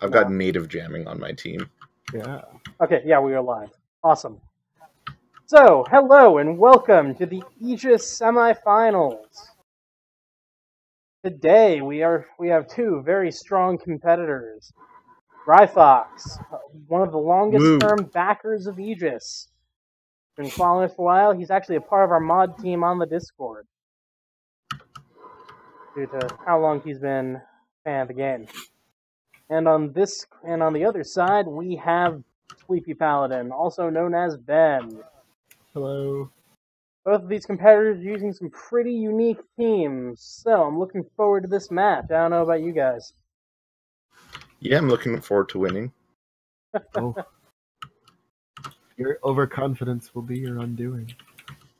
I've got native jamming on my team. Yeah. Okay, yeah, we are live. Awesome. So, hello and welcome to the Aegis semifinals. Today we are we have two very strong competitors. Fox, one of the longest term backers of Aegis. Been following us for a while. He's actually a part of our mod team on the Discord. Due to how long he's been a fan of the game. And on this and on the other side we have Sleepy Paladin, also known as Ben. Hello. Both of these competitors are using some pretty unique teams, so I'm looking forward to this match. I don't know about you guys. Yeah, I'm looking forward to winning. Oh. Your overconfidence will be your undoing.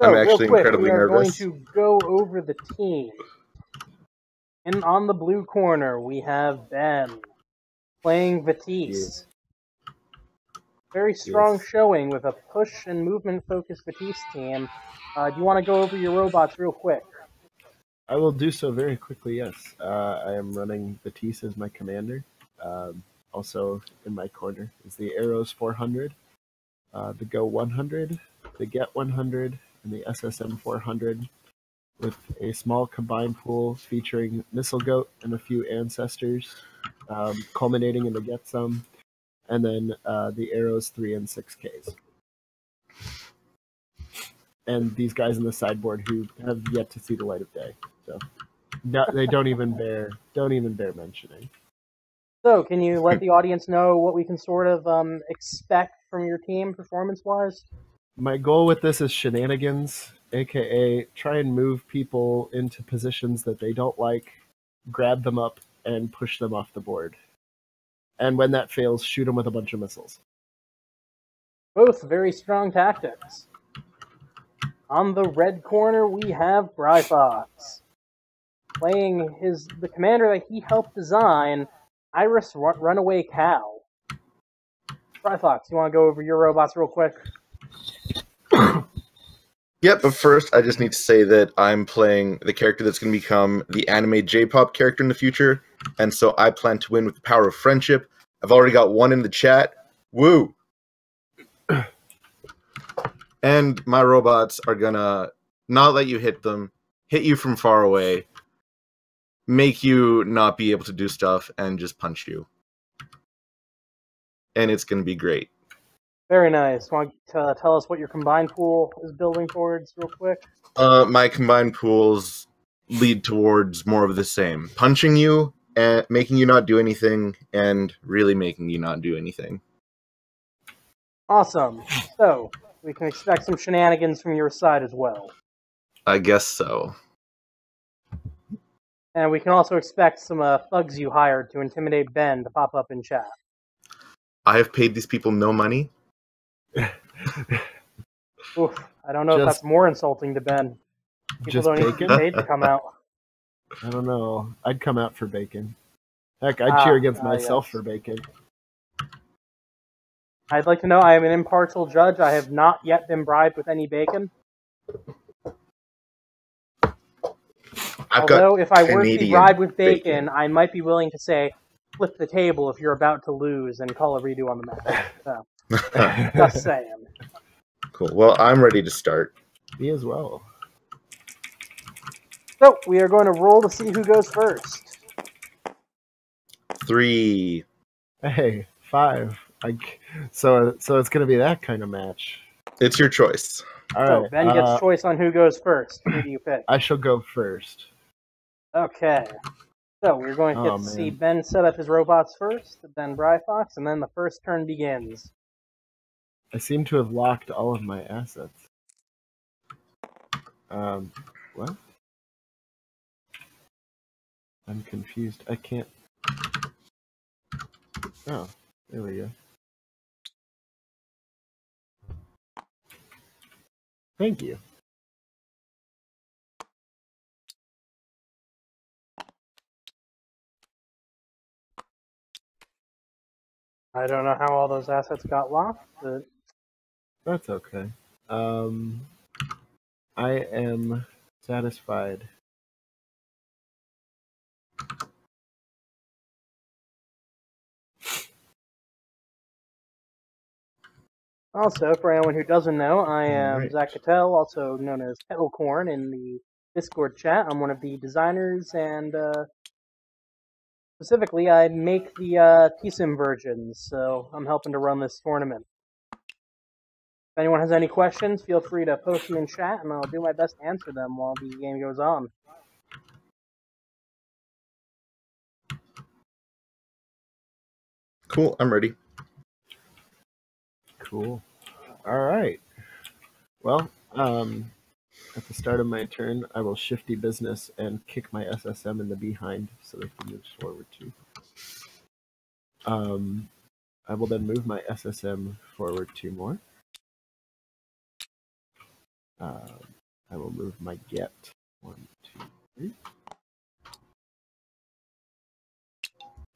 So, I'm real actually quick, incredibly we are nervous. going to go over the team. And on the blue corner, we have Ben playing Batiste. Very strong Yes. showing with a push and movement focused Batiste team. Uh, do you want to go over your robots real quick? I will do so very quickly, yes. Uh, I am running Batiste as my commander. Um, also in my corner is the Arrows 400, uh, the Go 100, the Get 100, and the SSM 400, with a small combined pool featuring Missile Goat and a few ancestors, um, culminating in the Get Some, and then uh, the Arrows 3 and 6Ks. And these guys in the sideboard who have yet to see the light of day. So no, they don't even bear don't even bear mentioning. So, can you let the audience know what we can sort of um, expect from your team performance wise? My goal with this is shenanigans, aka try and move people into positions that they don't like, grab them up, and push them off the board. And when that fails, shoot them with a bunch of missiles. Both very strong tactics. On the red corner, we have Fox playing his the commander that he helped design, Iris Run- Runaway Cow. Fox, you want to go over your robots real quick? Yep, but first I just need to say that I'm playing the character that's going to become the anime J-pop character in the future, and so I plan to win with the power of friendship. I've already got one in the chat. Woo! and my robots are gonna not let you hit them, hit you from far away, make you not be able to do stuff, and just punch you. And it's gonna be great. Very nice. Want to tell us what your combined pool is building towards, real quick? Uh, my combined pools lead towards more of the same: punching you and making you not do anything, and really making you not do anything. Awesome. So, we can expect some shenanigans from your side as well. I guess so. And we can also expect some uh, thugs you hired to intimidate Ben to pop up in chat. I have paid these people no money. Oof, I don't know if that's more insulting to Ben. People Just don't even bacon? get paid to come out. I don't know. I'd come out for bacon. Heck, I'd Ah, cheer against ah, myself yes. for bacon. I'd like to know I am an impartial judge. I have not yet been bribed with any bacon. I've got Although, if I were to be bribed with bacon, bacon. I might be willing to say, flip the table if you're about to lose and call a redo on the match. So, just saying. cool. Well, I'm ready to start. Me as well. So, we are going to roll to see who goes first. Three. Hey, five. I c so so it's gonna be that kind of match. It's your choice. All so. Ben gets uh, choice on who goes first. Who do you pick? I shall go first. Okay. So we're going to get Oh, to see. Ben set up his robots first, then Fox, and then the first turn begins. I seem to have locked all of my assets. Um, what? I'm confused. I can't. Oh, there we go. Thank you. I don't know how all those assets got locked, but that's okay. Um, I am satisfied. Also, for anyone who doesn't know, I am right. Zach Cattell, also known as Kettlecorn in the Discord chat. I'm one of the designers, and uh, specifically, I make the uh, TSIM versions, so I'm helping to run this tournament. If anyone has any questions, feel free to post them in chat, and I'll do my best to answer them while the game goes on. Cool. I'm ready. Cool. All right. Well, um, at the start of my turn, I will shifty business and kick my SSM in the behind so that he move forward too. Um, I will then move my SSM forward two more. Um, I will move my get one, two, three.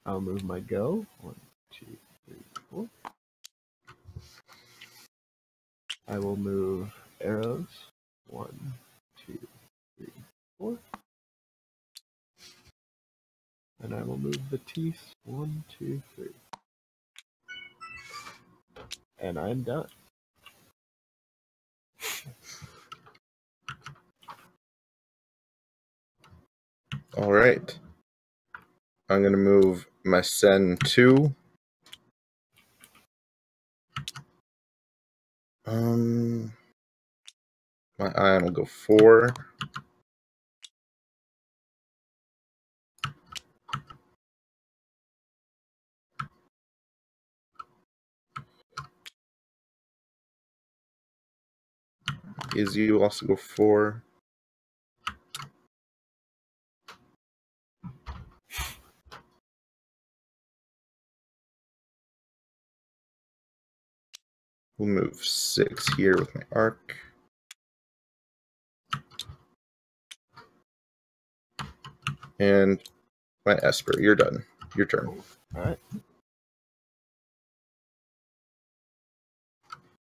I'll move my go one, two, three, four. I will move arrows. One, two, three, four. And I will move the teeth. One, two, three. And I'm done. All right. I'm gonna move my Sen two. Um, my Ion will go four. Is you also go four. We'll move six here with my arc. And my Esper, you're done. Your turn. All right.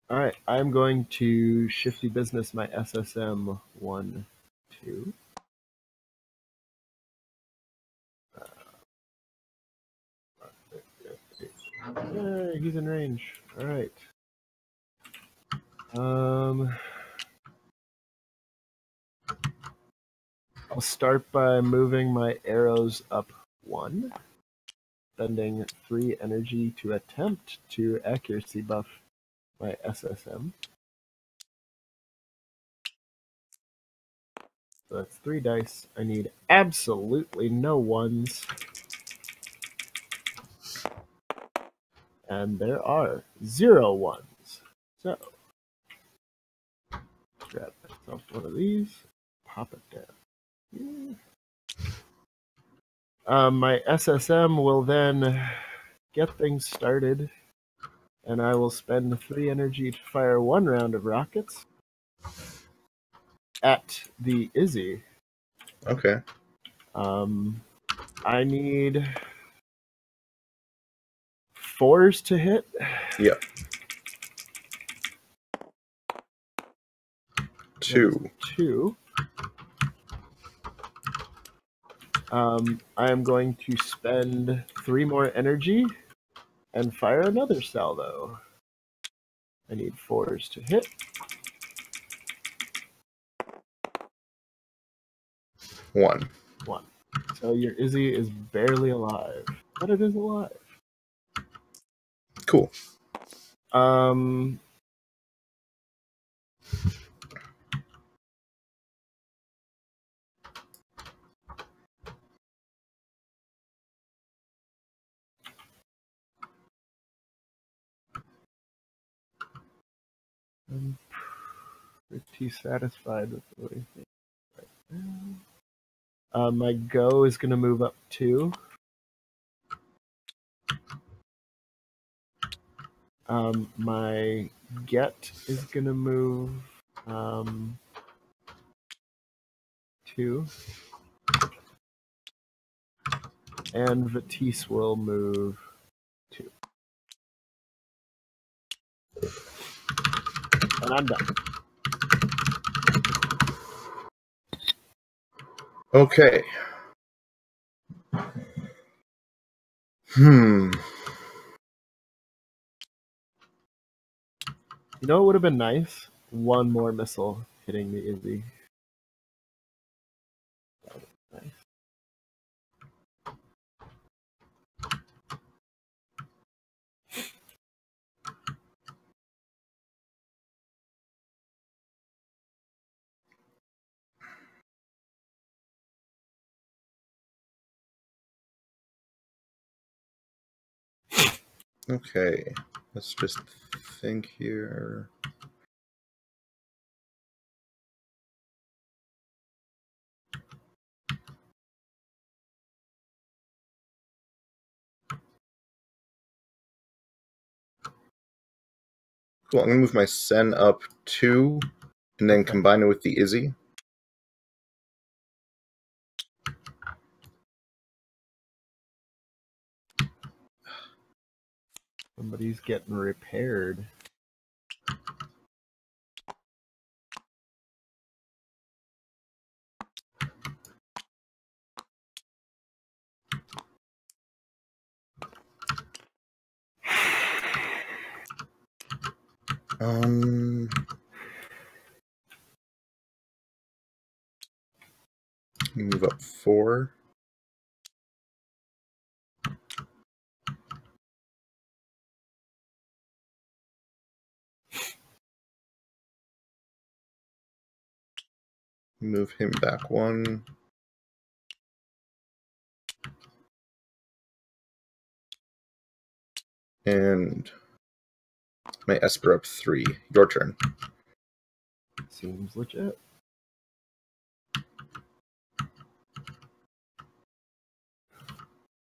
All right. I'm going to shifty business my SSM one, two. Uh, he's in range. All right. Um, I'll start by moving my arrows up one, spending three energy to attempt to accuracy buff my SSM. So that's three dice. I need absolutely no ones. And there are zero ones. So, grab myself one of these, pop it down. here. Um, my SSM will then get things started, and I will spend three energy to fire one round of rockets at the Izzy. Okay. Um, I need fours to hit. Yep. Two. Two. Um, I am going to spend three more energy and fire another salvo. I need fours to hit. One. One. So your Izzy is barely alive, but it is alive. Cool. Um. I'm pretty satisfied with the way things right now. Uh, my go is going to move up two. Um, my get is gonna move um, two, and Vatisse will move two, and I'm done. Okay. Hmm. You know what would have been nice? One more missile hitting the Izzy. Okay, let's just think here. Cool. I'm gonna move my Sen up two, and then combine it with the Izzy. Somebody's getting repaired. Um. Move up four. Move him back one. And my Esper up three. Your turn. Seems legit.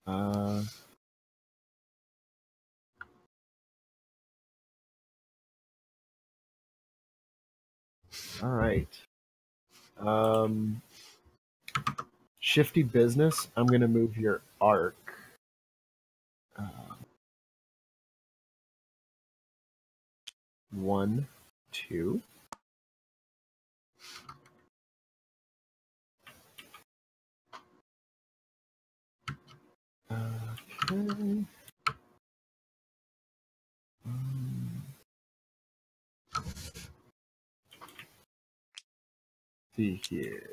Uh, all right. Um, shifty business. I'm gonna move your arc. Uh, one, two. Okay. Um, see eh. here.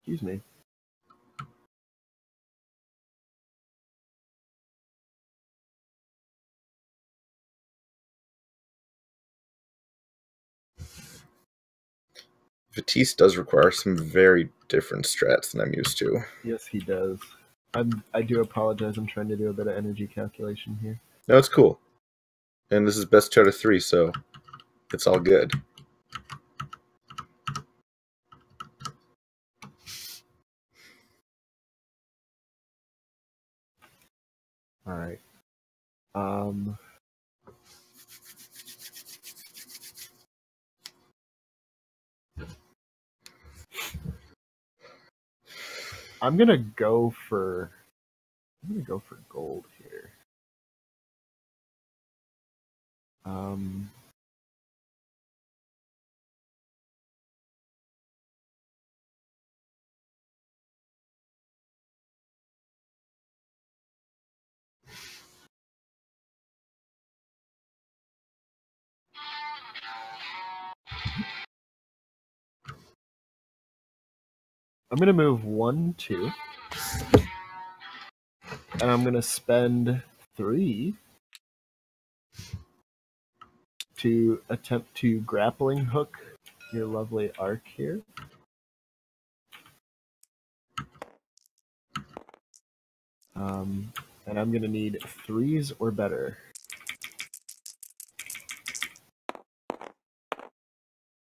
Excuse me. Vitesse does require some very different strats than I'm used to. Yes, he does. I'm. I do apologize. I'm trying to do a bit of energy calculation here. No, it's cool. And this is best out of three, so it's all good. All right. Um. I'm gonna go for. I'm gonna go for gold here. Um. I'm gonna move one, two, and I'm gonna spend three to attempt to grappling hook your lovely arc here. Um, and I'm gonna need threes or better.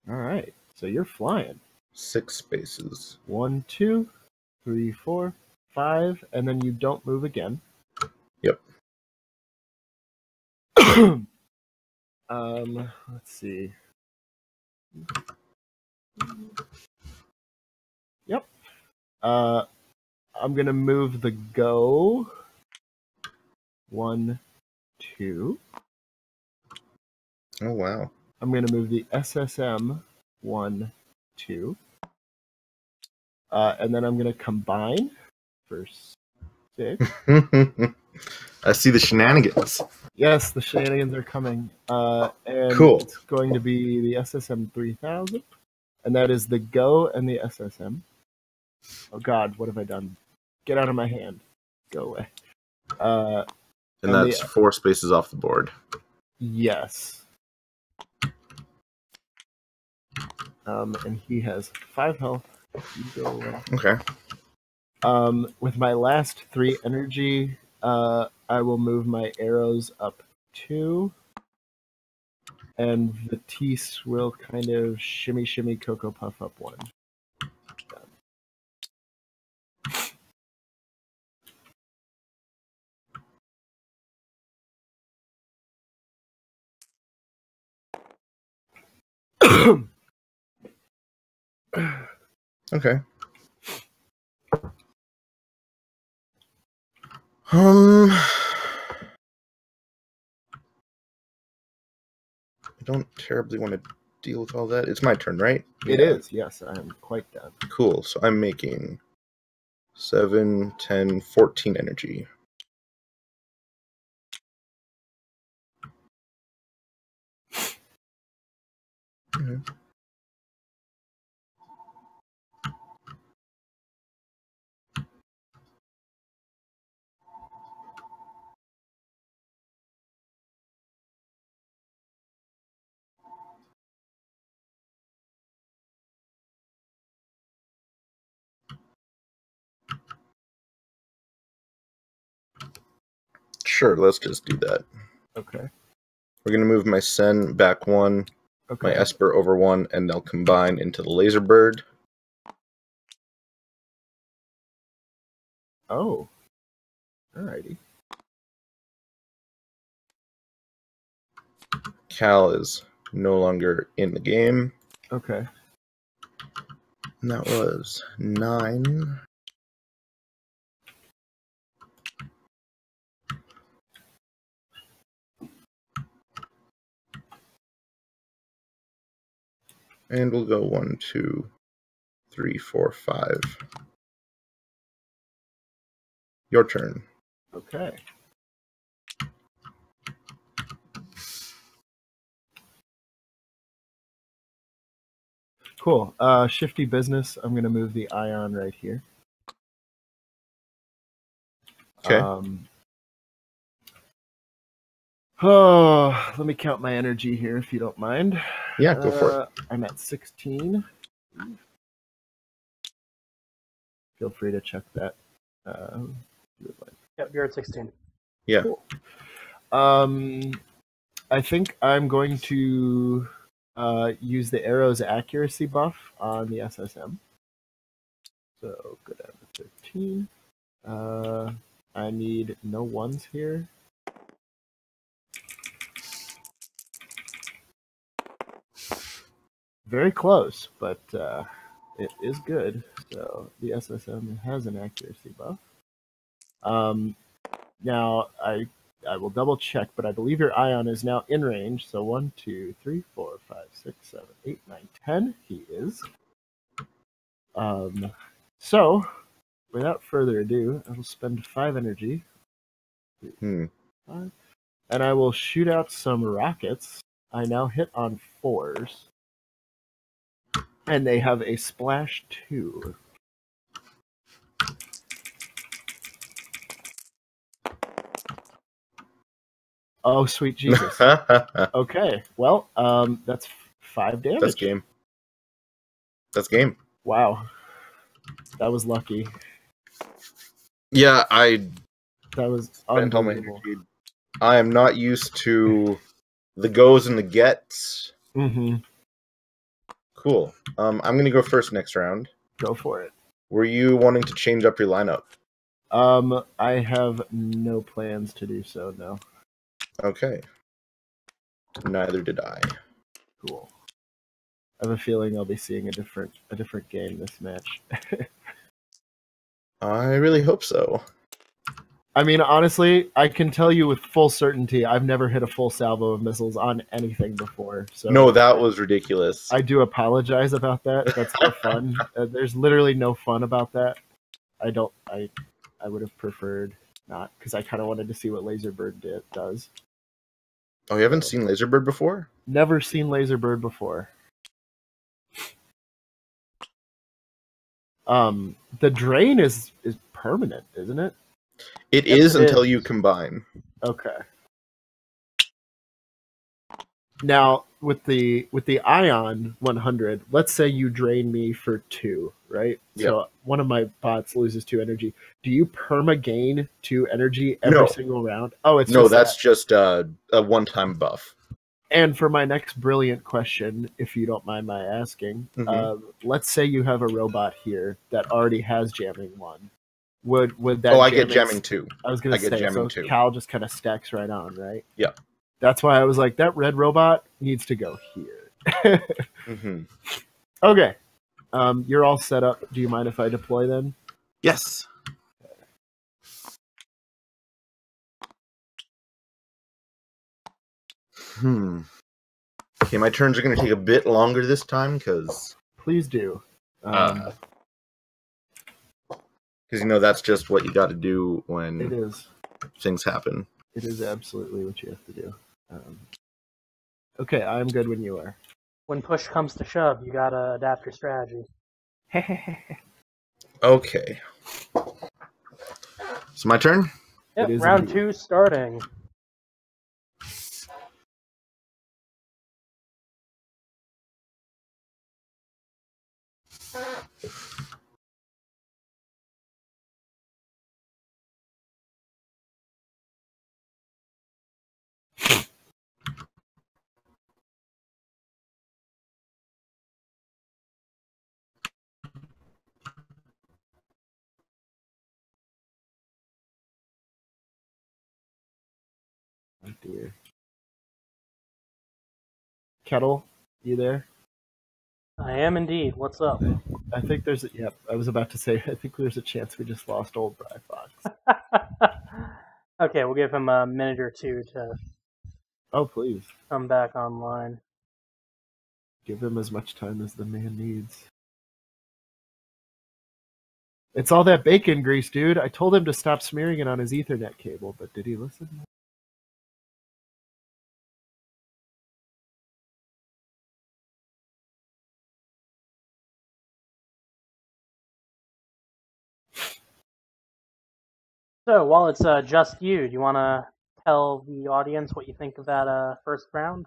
All right, so you're flying. Six spaces. One, two, three, four, five, and then you don't move again. Yep. um, let's see. Yep. Uh, I'm gonna move the go. One, two. Oh wow. I'm gonna move the SSM. One, two. Uh, and then I'm gonna combine for six. I see the shenanigans. yes, the shenanigans are coming. Uh, and Cool. it's going to be the SSM 3000, and that is the Go and the SSM. Oh God, what have I done? Get out of my hand. Go away. Uh, And And that's the- four spaces off the board. yes. Um, and he has five health. Go. Okay. Um, with my last three energy, uh, I will move my arrows up two, and Vitesse will kind of shimmy shimmy Cocoa Puff up one. Okay. Um, I don't terribly want to deal with all that. It's my turn, right? It is, yes, I am quite done. Cool. So I'm making 7, 10, 14 energy. Okay. Sure, let's just do that. Okay. We're gonna move my Sen back one, Okay. my Esper over one, and they'll combine into the Laser Bird. Oh. Alrighty. Cal is no longer in the game. Okay. And that was nine. And we'll go one, two, three, four, five. Your turn. Okay. Cool. Uh, shifty business. I'm gonna move the ion right here. Okay. Um, oh, let me count my energy here, if you don't mind. Yeah, go for it. Uh, I'm at 16. Feel free to check that. Uh, if you would like. Yep, you're at 16. Yeah. Um, I think I'm going to uh, use the arrow's accuracy buff on the SSM. So go down to 13. Uh, I need no ones here. Very close, but uh, it is good. So the SSM has an accuracy buff. Um, now I I will double check, but I believe your ion is now in range. So one, two, three, four, five, six, seven, eight, nine, ten. He is. Um, so without further ado, I will spend five energy, Hmm. five, and I will shoot out some rockets. I now hit on fours, and they have a splash two. Oh, sweet Jesus. Okay, well, um, that's five damage. That's game. That's game. Wow, that was lucky. Yeah, I That was spent all my energy. I am not used to the goes and the gets. hmm Cool. Um, I'm gonna go first next round. Go for it. Were you wanting to change up your lineup? Um, I have no plans to do so. No. Okay. Neither did I. Cool. I have a feeling I'll be seeing a different a different game this match. I really hope so. I mean, honestly, I can tell you with full certainty, I've never hit a full salvo of missiles on anything before. So No, that was ridiculous. I do apologize about that. That's no fun. Uh, there's literally no fun about that. I don't. I I would have preferred not because I kind of wanted to see what Laserbird did, does. Oh, you haven't seen Laserbird before? Never seen Laserbird before. Um, the drain is is permanent, isn't it? It Yes, is it until is. you combine. Okay. Now with the with the ion 100, let's say you drain me for two, right? So one of my bots loses two energy. Do you perma gain two energy every No. single round? Oh, it's no, just that's that. just uh, a one-time buff. And for my next brilliant question, if you don't mind my asking, Mhm. um, let's say you have a robot here that already has jamming one. Would would that? oh, I get jamming jamming too. I was gonna I get say, jamming so too. Cal just kind of stacks right on, right? Yeah. That's why I was like, that red robot needs to go here. mm-hmm. okay. Um, you're all set up. Do you mind if I deploy then? Yes. Hmm. Okay, my turns are going to take a bit longer this time because Please do. Um, Uh, you know that's just what you got to do when when is. things happen. It is absolutely what you have to do. Um, okay, I'm good when you are. When push comes to shove, you gotta adapt your strategy. Okay. It's my turn. Yep, round indeed. two starting. Kettle, you there? I am indeed. What's up? I think there's a, yep. I was about to say I think there's a chance we just lost old Bry Fox. okay, we'll give him a minute or two to Oh please, come back online. give him as much time as the man needs. It's all that bacon grease, dude. I told him to stop smearing it on his Ethernet cable, but did he listen? So while it's uh, just you, do you want to tell the audience what you think of that uh, first round?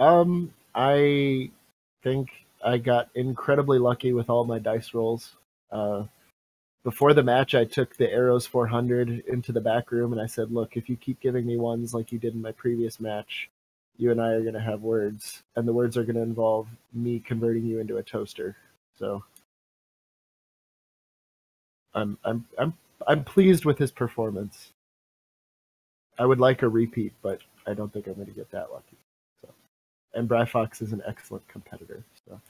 Um, I think I got incredibly lucky with all my dice rolls. Uh, before the match, I took the Arrows 400 into the back room and I said, "Look, if you keep giving me ones like you did in my previous match, you and I are going to have words, and the words are going to involve me converting you into a toaster." So, I'm I'm I'm I'm pleased with his performance. I would like a repeat, but I don't think I'm going to get that lucky and Brifox is an excellent competitor. So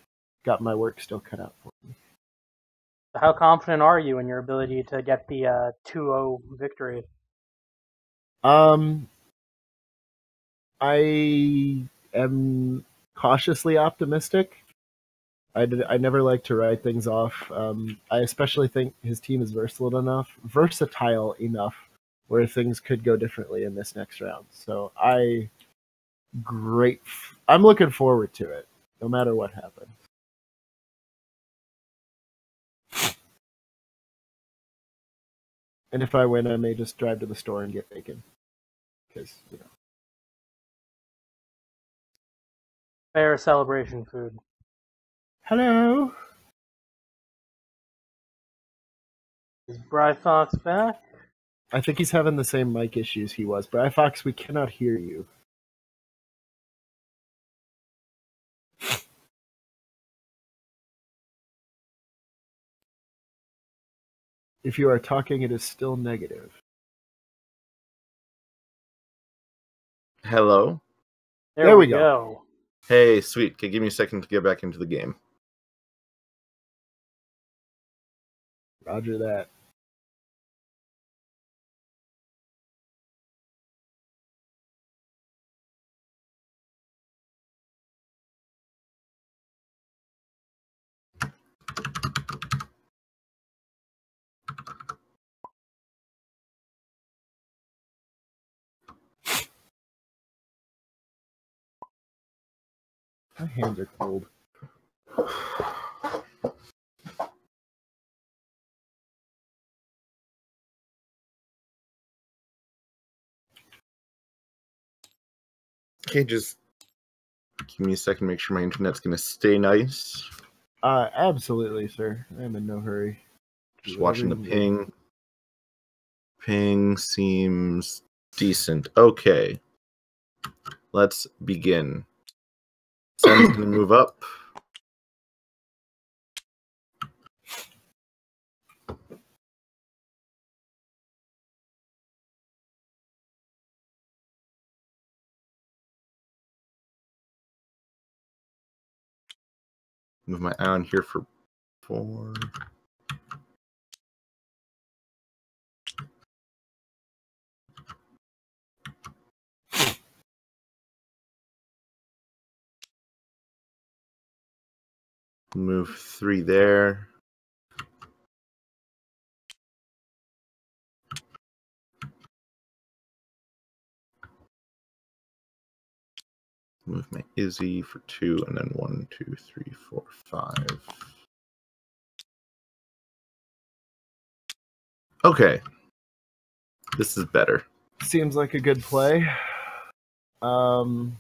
got my work still cut out for me. How confident are you in your ability to get the uh, 2-0 victory? Um, I am cautiously optimistic. I, did, I never like to write things off. Um, I especially think his team is versatile enough, versatile enough, where things could go differently in this next round. So I great. I'm looking forward to it, no matter what happens. And if I win, I may just drive to the store and get bacon, because you know. Fair celebration food. Hello. Is Brifox back? I think he's having the same mic issues he was. Brifox, we cannot hear you. If you are talking, it is still negative. Hello. There, There we we go. go. Hey, sweet. Okay, give me a second to get back into the game. Roger that. My hands are cold. Okay, just give me a second. Make sure my internet's gonna stay nice. Uh, absolutely, sir. I'm in no hurry. Just watching the ping. Ping seems decent. Okay. Let's begin. Sun's gonna move up. Move my ion here for four. Move three there. Move my Izzy for two, and then one, two, three, four, five. Okay. This is better. Seems like a good play. Um,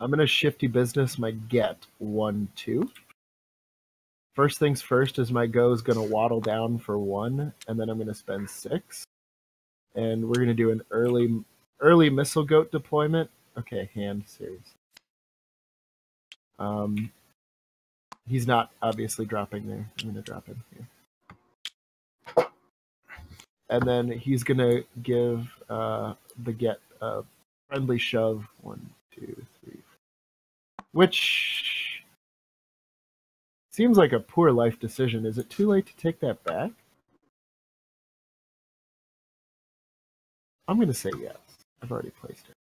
I'm gonna shifty business my get one two. First things first is my go is gonna waddle down for one, and then I'm gonna spend six, and we're gonna do an early early missile goat deployment. Okay, hand series. Um, he's not obviously dropping there. I'm gonna drop him here and then he's gonna give uh, the get a friendly shove. One, two, three, four. which seems like a poor life decision. Is it too late to take that back? I'm gonna say yes. I've already placed it.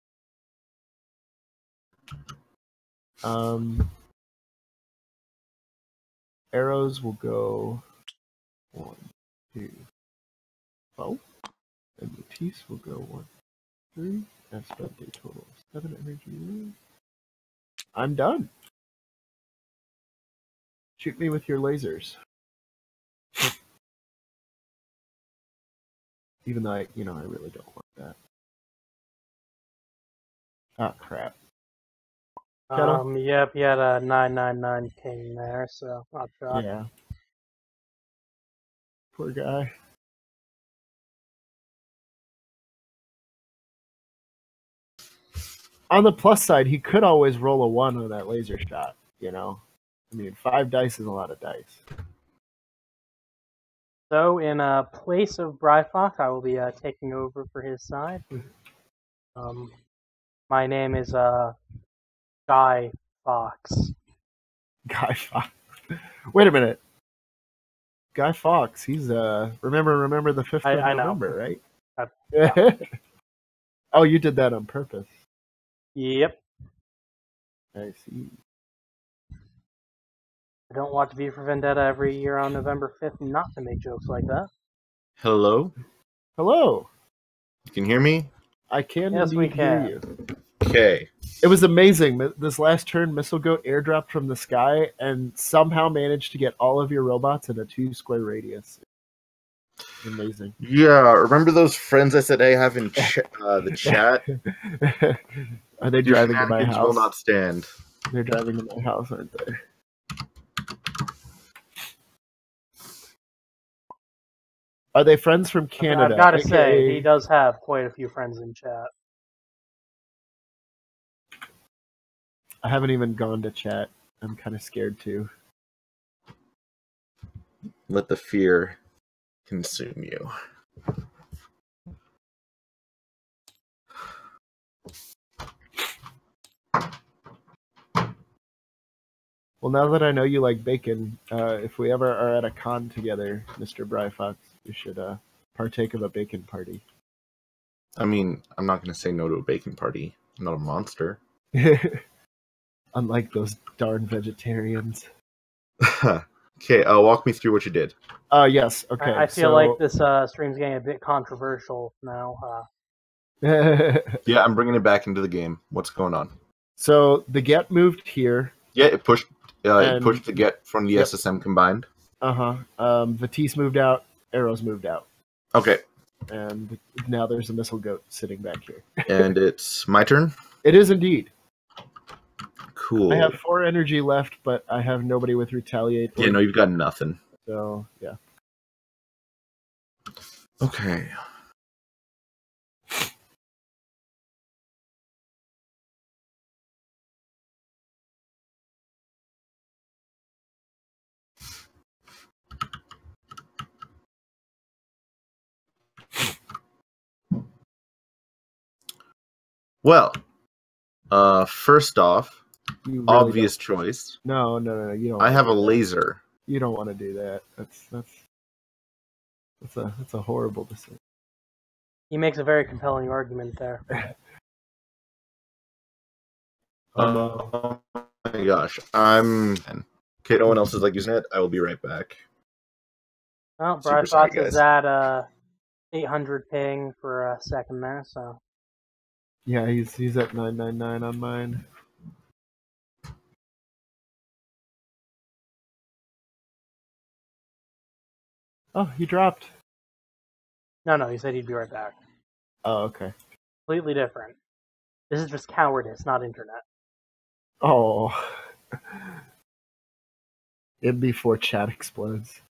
Um, arrows will go one, two, twelve. And Matisse will go one, three. I've a total of seven energy. I'm done. Shoot me with your lasers. Even though I, you know, I really don't want that. Oh crap. Shadow? Um, yep, He had a 999 king there, so I'll try. Yeah. Poor guy. On the plus side, he could always roll a one on that laser shot. You know, I mean, five dice is a lot of dice. So, in uh, place of Brifox, I will be uh, taking over for his side. Um, my name is uh, Guy Fox. Guy Fox. Wait a minute. Guy Fox. He's uh. Remember, remember the fifth of I know. November, right? I- oh, you did that on purpose. Yep. I see. I don't watch V for Vendetta every year on November 5th not to make jokes like that. Hello? Hello. You can hear me? I can Yes, we indeed hear can. you. Okay. It was amazing. This last turn, Missile Goat airdropped from the sky and somehow managed to get all of your robots in a two square radius. Amazing. Yeah, remember those friends I said I have in ch- uh, the chat? Are they driving to my shenanigans house? will not stand. They're driving to my house, aren't they? Are they friends from Canada? I've got to say, he does have quite a few friends in chat. I haven't even gone to chat. I'm kind of scared too. Let the fear consume you. Well, now that I know you like bacon, uh, if we ever are at a con together, Mr. Brifox, you should uh, partake of a bacon party. I mean, I'm not going to say no to a bacon party. I'm not a monster. Unlike those darn vegetarians. okay, uh, walk me through what you did. Uh, yes. Okay. I, I feel so- like this uh, stream's getting a bit controversial now. Uh, Yeah, I'm bringing it back into the game. What's going on? So the get moved here. Yeah, it pushed. Uh, it pushed the get from the Yep. SSM combined. Uh huh. Um, Vatisse moved out. Arrows moved out, Okay, and now there's a missile goat sitting back here. and it's my turn. It is indeed. Cool. I have four energy left, but I have nobody with retaliate. Yeah, no, you've got nothing. So yeah. Okay. Well, uh, first off, really obvious choice. don't- No, no, no, no. You don't. I have a laser. You don't want to do that. That's that's that's a that's a horrible decision. He makes a very compelling argument there. Oh my gosh, I'm okay. No one else is like using it. I will be right back. Well, Super Brian sorry, Fox is at uh, 800 ping for a second there, so Yeah, he's he's at nine nine nine on mine. Oh, he dropped. no, no, he said he'd be right back. Oh, okay. Completely different. This is just cowardice, not internet. Oh. It before chat explodes.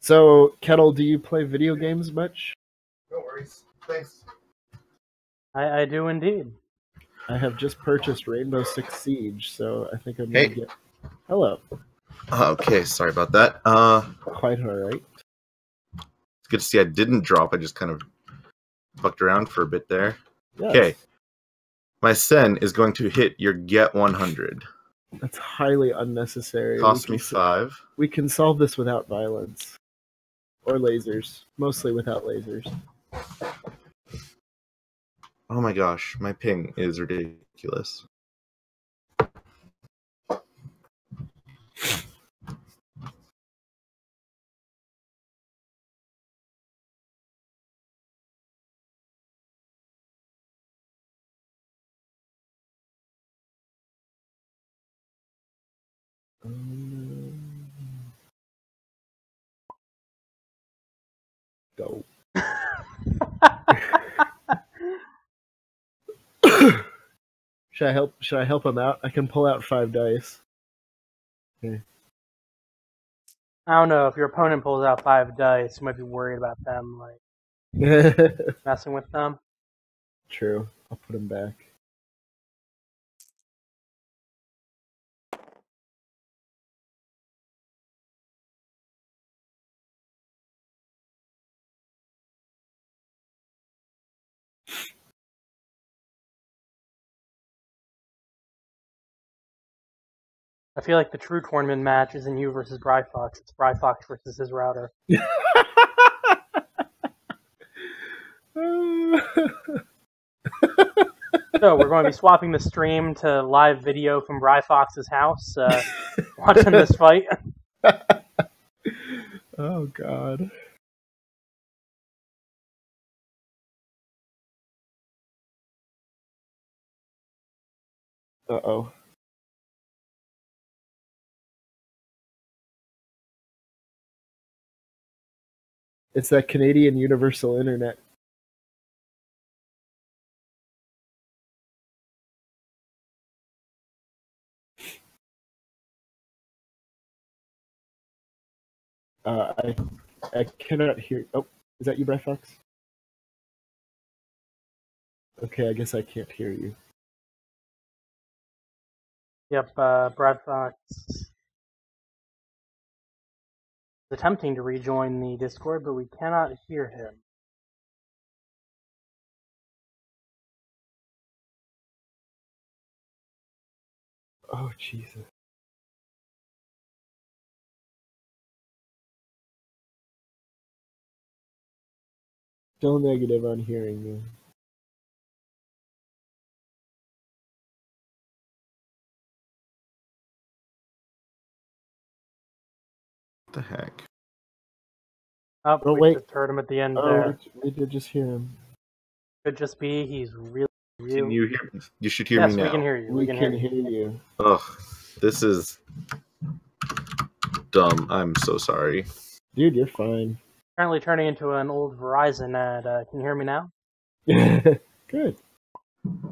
So, Kettle, do you play video games much? No worries. Thanks. I, I do indeed. I have just purchased Rainbow Six Siege, so I think I'm gonna get. Hello. Okay, sorry about that. Uh, Quite alright. it's good to see I didn't drop. I just kind of fucked around for a bit there. Yes. Okay. My sen is going to hit your get 100. That's highly unnecessary. Cost me five. We can solve this without violence. Or lasers. Mostly without lasers. Oh my gosh, my ping is ridiculous. Go. Should I help? Should I help him out? I can pull out five dice. Okay. I don't know if your opponent pulls out five dice, you might be worried about them like messing with them. True. I'll put him back. I feel like the true tournament match isn't you versus Brifox, it's Brifox versus his router. So we're going to be swapping the stream to live video from Brifox's house, uh, watching this fight. oh God. Uh oh. It's that Canadian Universal Internet. Uh, I I cannot hear. Oh, is that you, Brett Fox? Okay, I guess I can't hear you. Yep, uh, Brad Fox attempting to rejoin the Discord, but we cannot hear him. Oh Jesus. Still negative on hearing you. The heck? Oh, Oh, we wait. just heard him at the end Oh, there. we did just hear him. Could just be he's really, Can you hear? You should hear yes, me we can hear you. We, can, can hear you. hear you. Ugh, this is dumb. I'm so sorry. Dude, you're fine. Currently turning into an old Verizon ad. Uh, can you hear me now? Yeah good.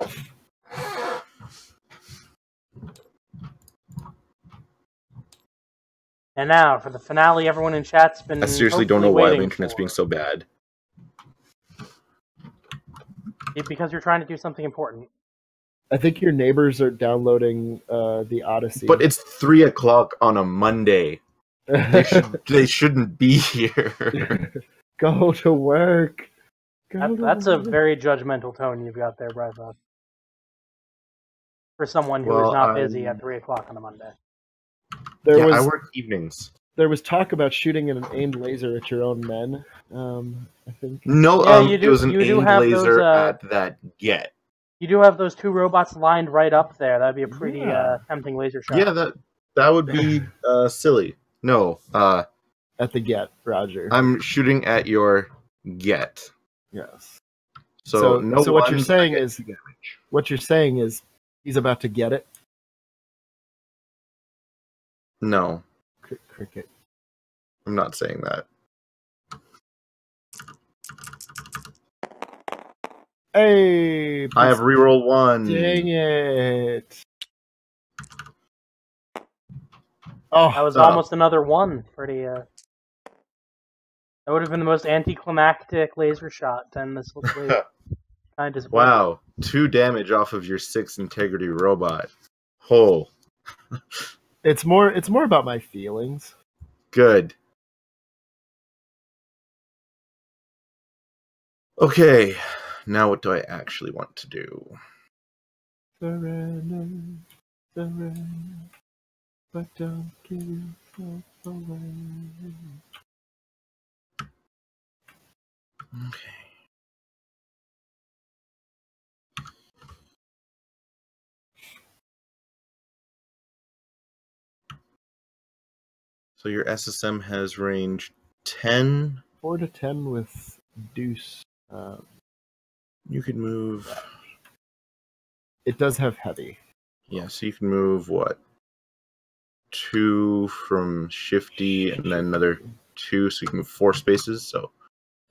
And now for the finale, everyone in chat's been. I seriously don't know why the internet's for. being so bad. Yeah, Because you're trying to do something important. I think your neighbors are downloading uh, the Odyssey. But it's three o'clock on a Monday. They, should, they shouldn't be here. Go to work. Go That, to that's a very judgmental tone you've got there, Brifox. For someone who is Well, not busy I'm- at three o'clock on a Monday. There yeah, was I work evenings. there was talk about shooting an aimed laser at your own men. Um, I think. No, Yeah, um, you it was an you aimed have those, laser uh, at that get. You do have those two robots lined right up there. That'd be a pretty Yeah. uh, tempting laser shot. Yeah, that that would be uh, silly. No, uh, At the get, Roger. I'm shooting at your get. yes. So, So- no. so what you're saying is- damage. What you're saying is he's about to get it. No, Cr- cricket. I'm not saying that. Hey, I have reroll one. Dang it! Oh, That was Oh. almost another one. Pretty. Uh, that would have been the most anticlimactic laser shot, and this looks kind of. Wow, two damage off of your six integrity robot. Oh, it's more. It's more about my feelings. good. Okay, now what do I actually want to do? Surrender, surrender, but don't give yourself away. Okay. So your SSM has range 10. Four to ten with Deuce. Um, You could move. it does have heavy. Yeah, so you can move what? Two from Shifty and then another two, so you can move four spaces. So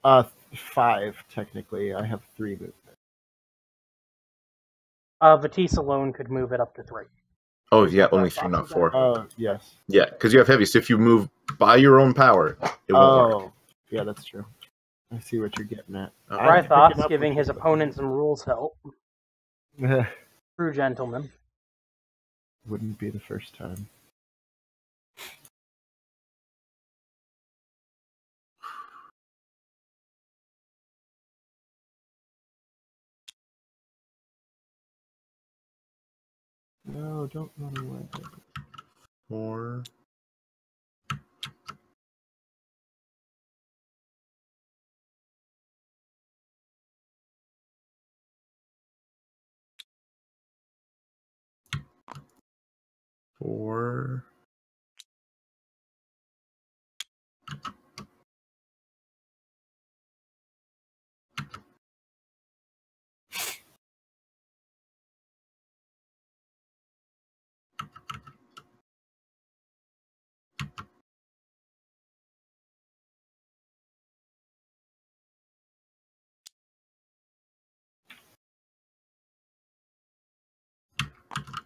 Uh, five technically. I have three movement. Uh, Vatisse alone could move it up to three. Oh yeah, only three, not four. Oh yes. Yeah, because you have heavy. So if you move by your own power, it won't work. Oh, yeah, that's true. I see what you're getting at. Uh, I'm Rythos giving his you're- opponent some rules help. True gentleman. Wouldn't be the first time. No, don't run away. Four. Four.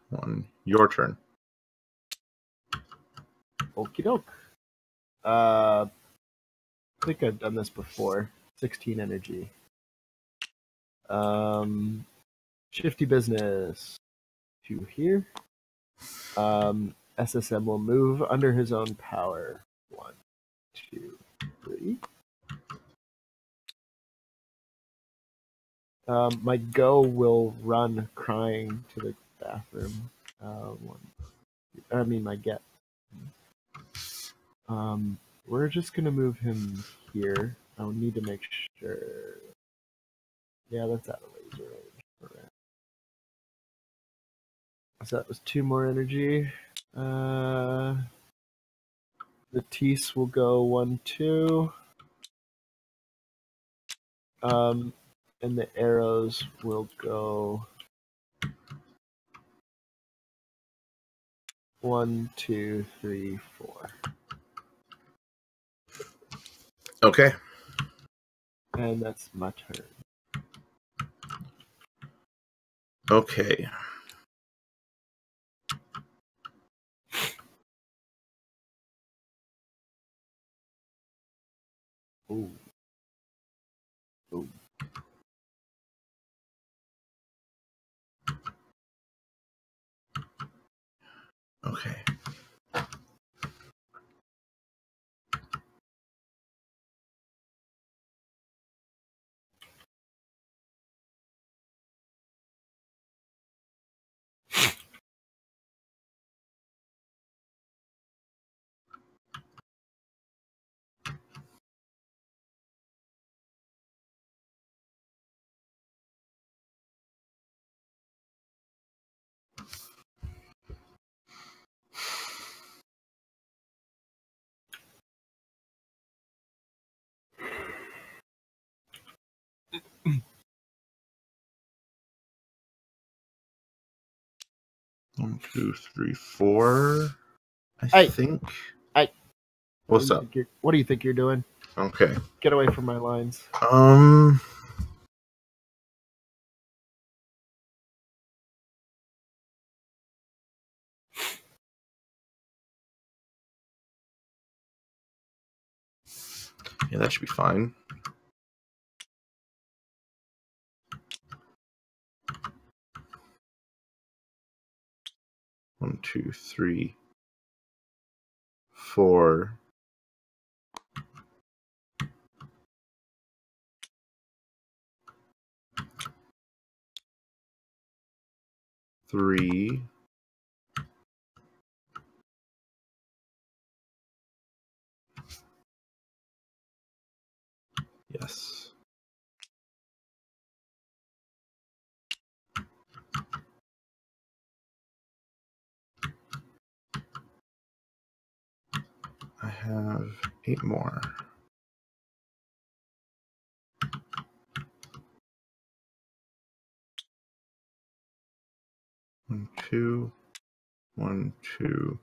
One. Your turn. Okie doke. Uh, I think I've done this before. 16 energy. Um, shifty business. Two here. Um, SSM will move under his own power. One, two, three. Um, my go will run crying to the bathroom. Uh, one, I mean my get. Um, we're just gonna move him here. I'll need to make sure. Yeah, that's out of laser range. So that was two more energy. Uh, The Tease will go one, two. Um, and the arrows will go one, two, three, four. Okay. And that's my turn. Okay. Ooh. Okay. One, two, three, four. I Hey. think. Hey. What's what up? What do you think you're doing? Okay. Get away from my lines. Um. Yeah, that should be fine. One, two, three, four. Three. Yes. I have eight more. One, two, one, two,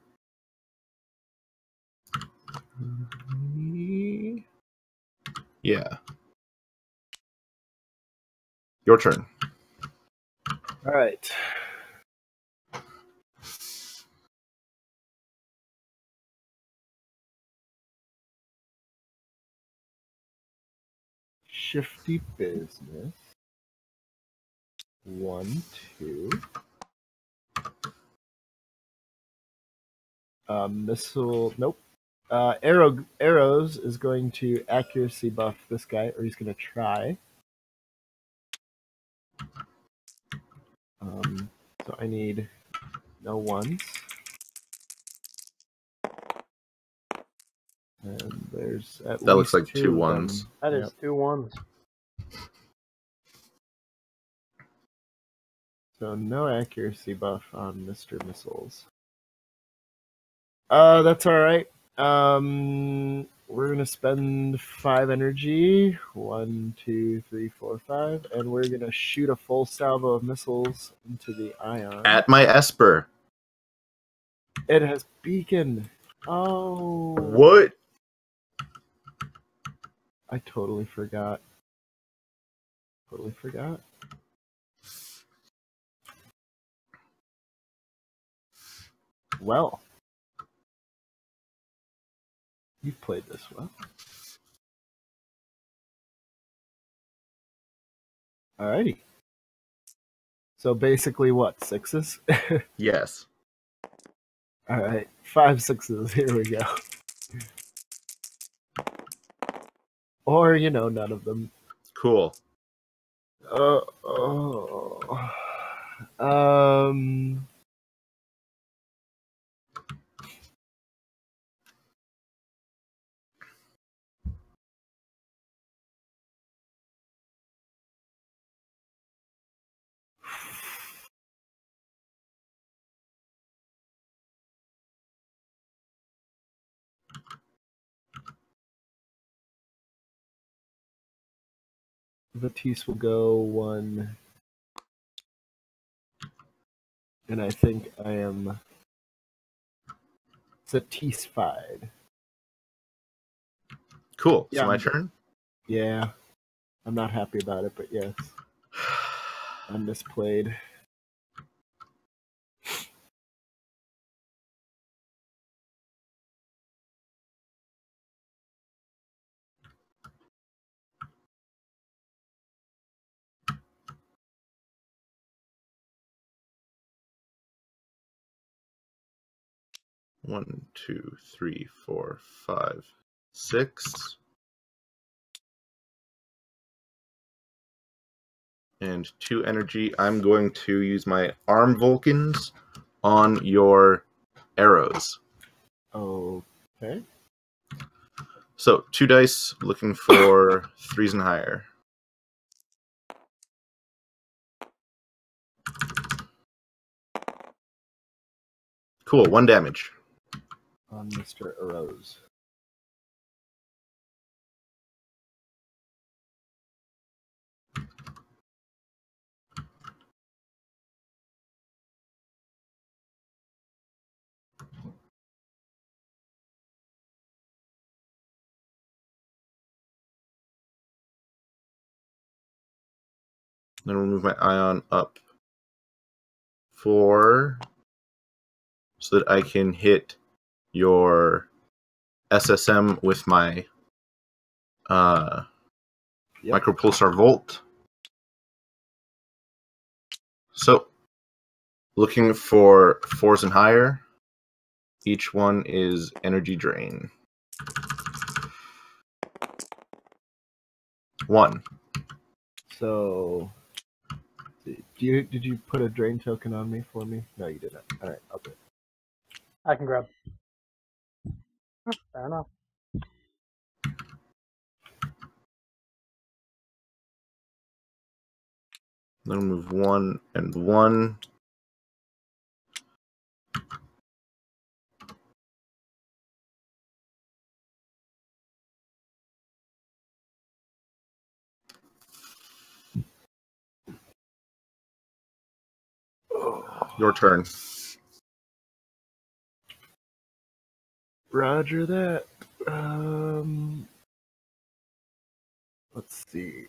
three. Yeah. Your turn. All right. Shifty business. One, two. Um, missile. Nope. Uh, arrow arrows is going to accuracy buff this guy, or he's going to try. Um, so I need no ones. And there's at That looks like two of ones. them. That is Yep. two ones. So no accuracy buff on Mr. Missiles. Uh, that's all right. Um, we're gonna spend five energy. One, two, three, four, five, and we're gonna shoot a full salvo of missiles into the ion. At my Esper. it has beacon. Oh, What? I totally forgot. Totally forgot. Well, you've played this well. Alrighty. So basically, what sixes? Yes. All right, five sixes. Here we go. Or you know, none of them. Cool. Uh, Vatisse will go one. And I think I am satisfied. Cool. Yeah. So my turn. Yeah. I'm not happy about it, but yes. I misplayed. One, two, three, four, five, six. And two energy. I'm going to use my arm Vulcans on your arrows. Okay. So two dice looking for threes and higher. Cool, one damage. On Mr. Arose. Then we'll move my ion up four so that I can hit your SSM with my uh, Yep. micropulsar volt. So, looking for fours and higher. Each one is energy drain. One. So, do you did you put a drain token on me for me? No, you didn't. All right, I'll do it. I can grab. Oh, Fair enough. Then move one and one. Your turn. Roger that. Um, let's see.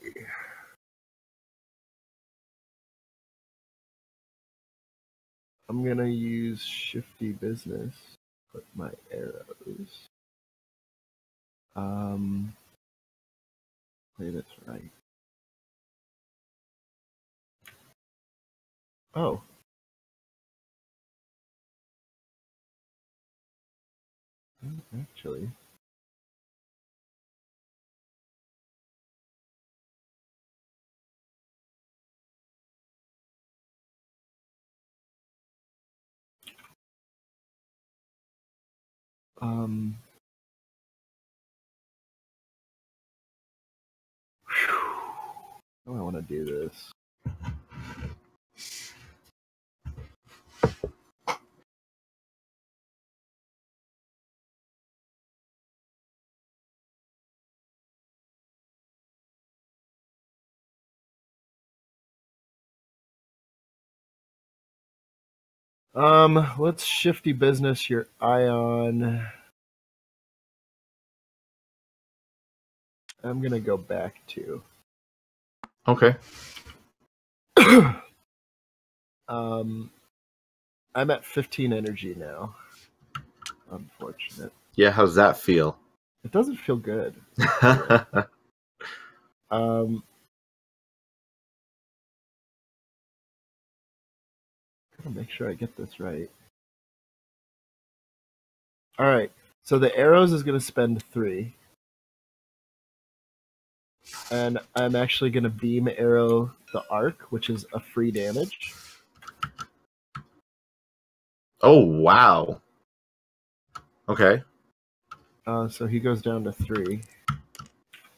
I'm gonna use Shifty Business. Put my arrows. Um, play this right. Oh. Actually. Um. Do I want to do this? Um, let's shifty business your ion. I'm gonna go back to. Okay. um, I'm at 15 energy now. Unfortunate. Yeah, how's that feel? It doesn't feel good. Um, gotta make sure I get this right. All right. So the arrows is gonna spend three, and I'm actually gonna beam arrow the arc, which is a free damage. oh, wow. Okay. Uh, so he goes down to three.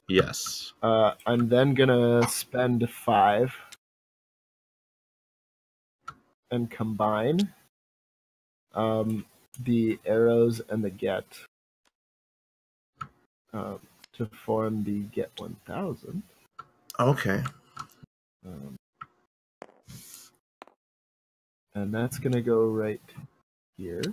Yes. Uh, I'm then gonna spend five and combine um, the arrows and the get um, to form the get 1000. Okay. Um, and that's gonna go right here.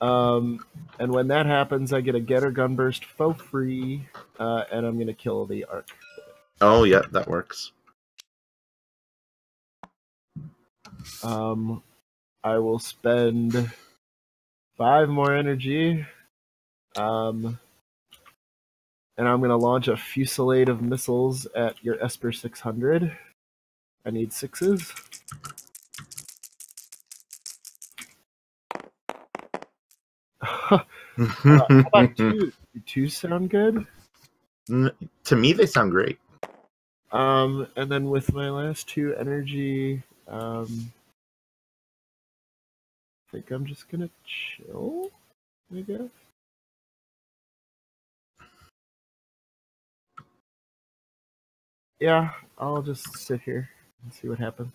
Um, and when that happens, I get a Getter Gunburst for free, uh, and I'm gonna kill the arc. Oh yeah, that works. Um, I will spend five more energy. Um, and I'm gonna launch a fusillade of missiles at your Esper 600. I need sixes. How about two? Do two sound good? To me, they sound great. Um, and then with my last two energy, um, I think I'm just gonna chill. I guess. Yeah, I'll just sit here and see what happens.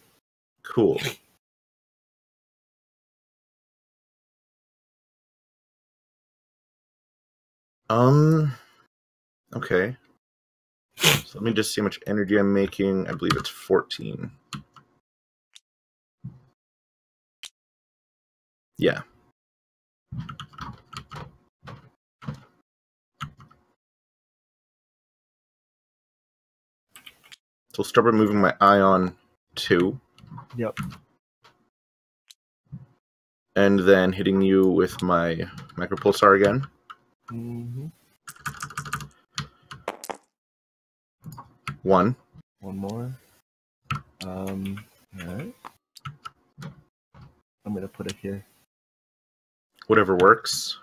Cool. Um. Okay. So let me just see how much energy I'm making. I believe it's 14. Yeah. So I'll start by moving my ion 2 Yep. and then hitting you with my micropulsar again. hmm One. One more. Um. All right. I'm gonna put it here. Whatever works.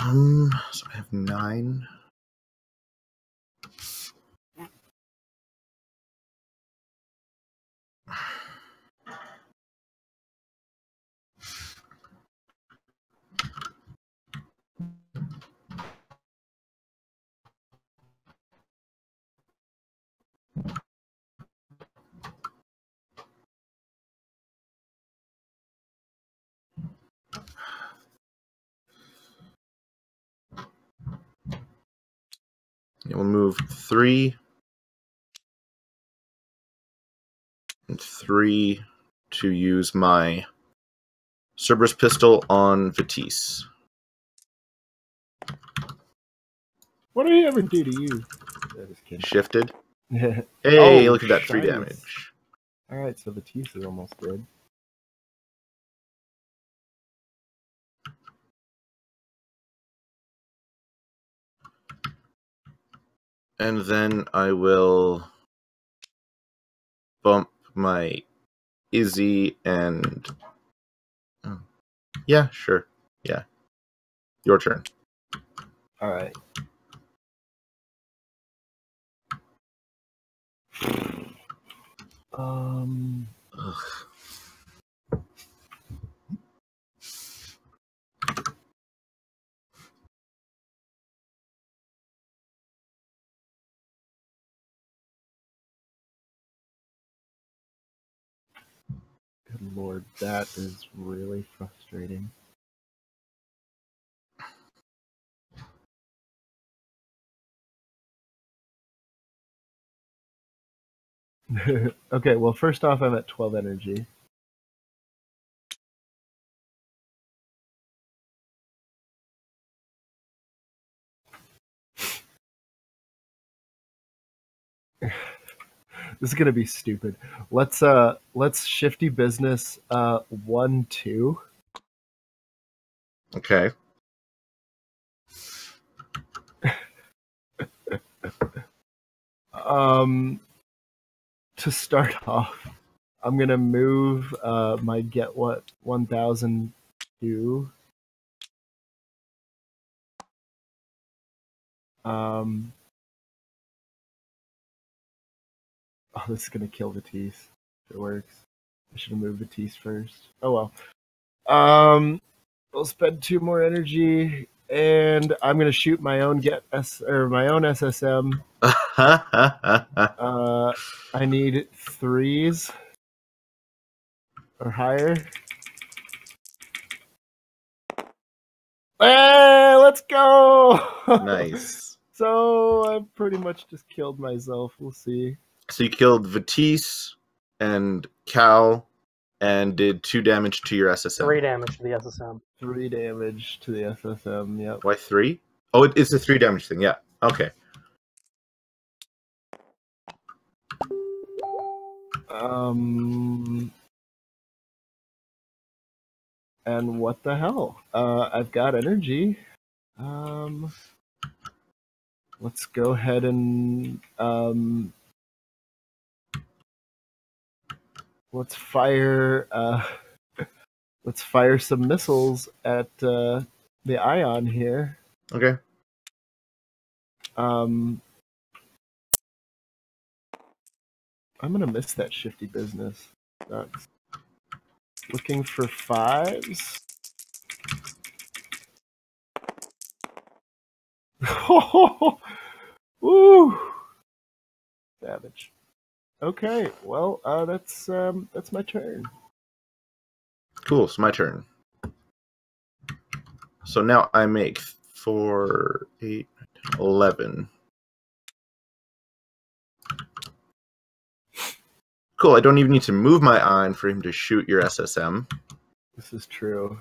Um, so I have nine. We'll move three and three to use my Cerberus pistol on Vitesse. What do you ever do to you? Yeah, just. Shifted. Hey, Oh, look at that three shinies. damage. All right, so the is almost dead. And then I will bump my Izzy and. Oh. Yeah, sure. Yeah. Your turn. All right. Um. Ugh. Good that is really frustrating. okay, well, first off, I'm at 12 energy. this is gonna be stupid. Let's uh let's shifty business uh one two. Okay. Um, to start off, I'm gonna move uh, my get what 1002. Um, oh, this is gonna kill the teeth. If it works. I should have moved the teeth first. Oh well. Um, we'll spend two more energy, and I'm gonna shoot my own get S or my own SSM. Uh, I need threes or higher. Hey, let's go! Nice. so I've pretty much just killed myself. We'll see. So you killed Vatisse and Cal and did two damage to your SSM. Three damage to the SSM. Three damage to the SSM. Yep. Why three? Oh, it, it's a three damage thing. Yeah. Okay. Um. And what the hell? Uh, I've got energy. Um. Let's go ahead and um. Let's fire. Uh, let's fire some missiles at uh, the ion here. Okay. Um, I'm gonna miss that shifty business. Sucks. Looking for fives. Woo! Savage. Okay, well, uh, that's um, that's my turn. Cool. It's my turn. So now I make four, eight, eleven. Cool. I don't even need to move my ion for him to shoot your SSM. This is true.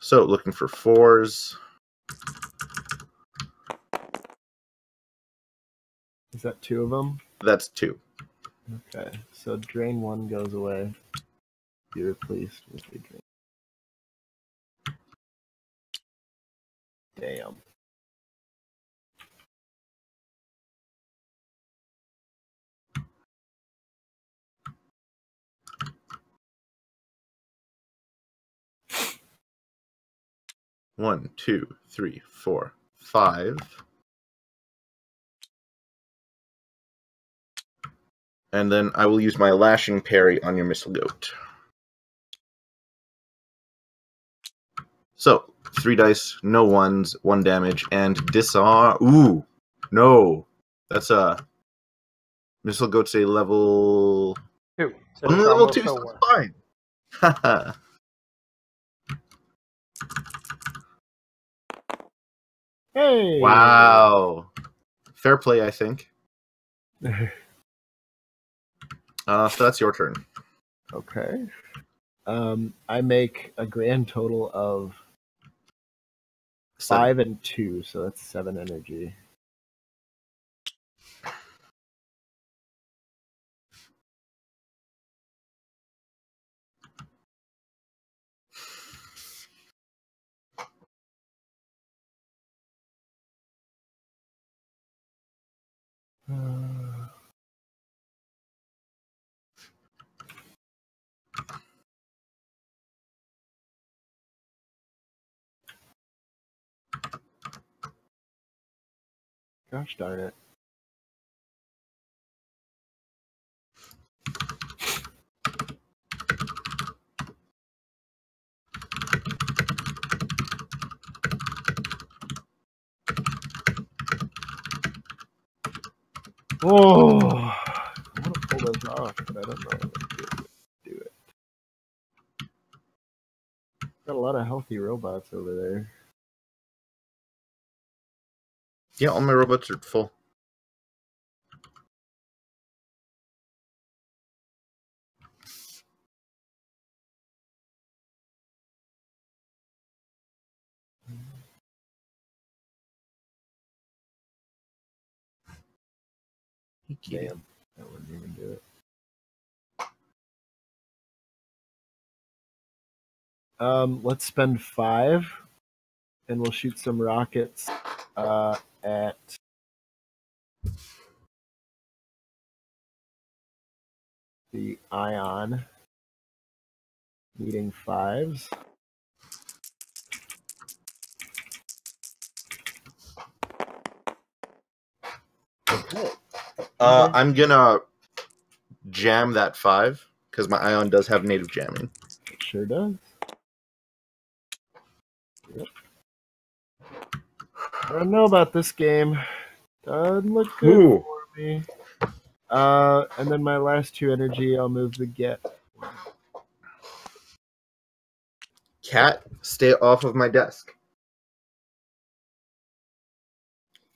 So looking for fours. Is that two of them? That's two. Okay, so drain one goes away. Be replaced with a drain. Damn. One, two, three, four, five. And then I will use my lashing parry on your missile goat. So, three dice, no ones, one damage, and disarm. Ooh, no. That's a. Missile goat's a level. Two. So Only level two, so over. it's fine. Haha. Hey! wow. Fair play, I think. Uh, so that's your turn. okay. Um, I make a grand total of Seven. five and two, so that's seven energy. Uh, Gosh darn it. Oh, I want to pull those off, but I don't know able to do it. Got a lot of healthy robots over there. Yeah, all my robots are full. Damn, that wouldn't even do it. Um, let's spend five, and we'll shoot some rockets uh, at the ion, needing fives. Okay. Uh, I'm gonna jam that five because my ion does have native jamming. It sure does. Yep. I don't know about this game. Doesn't look good Ooh. for me. Uh, and then my last two energy, I'll move the get. Cat, stay off of my desk.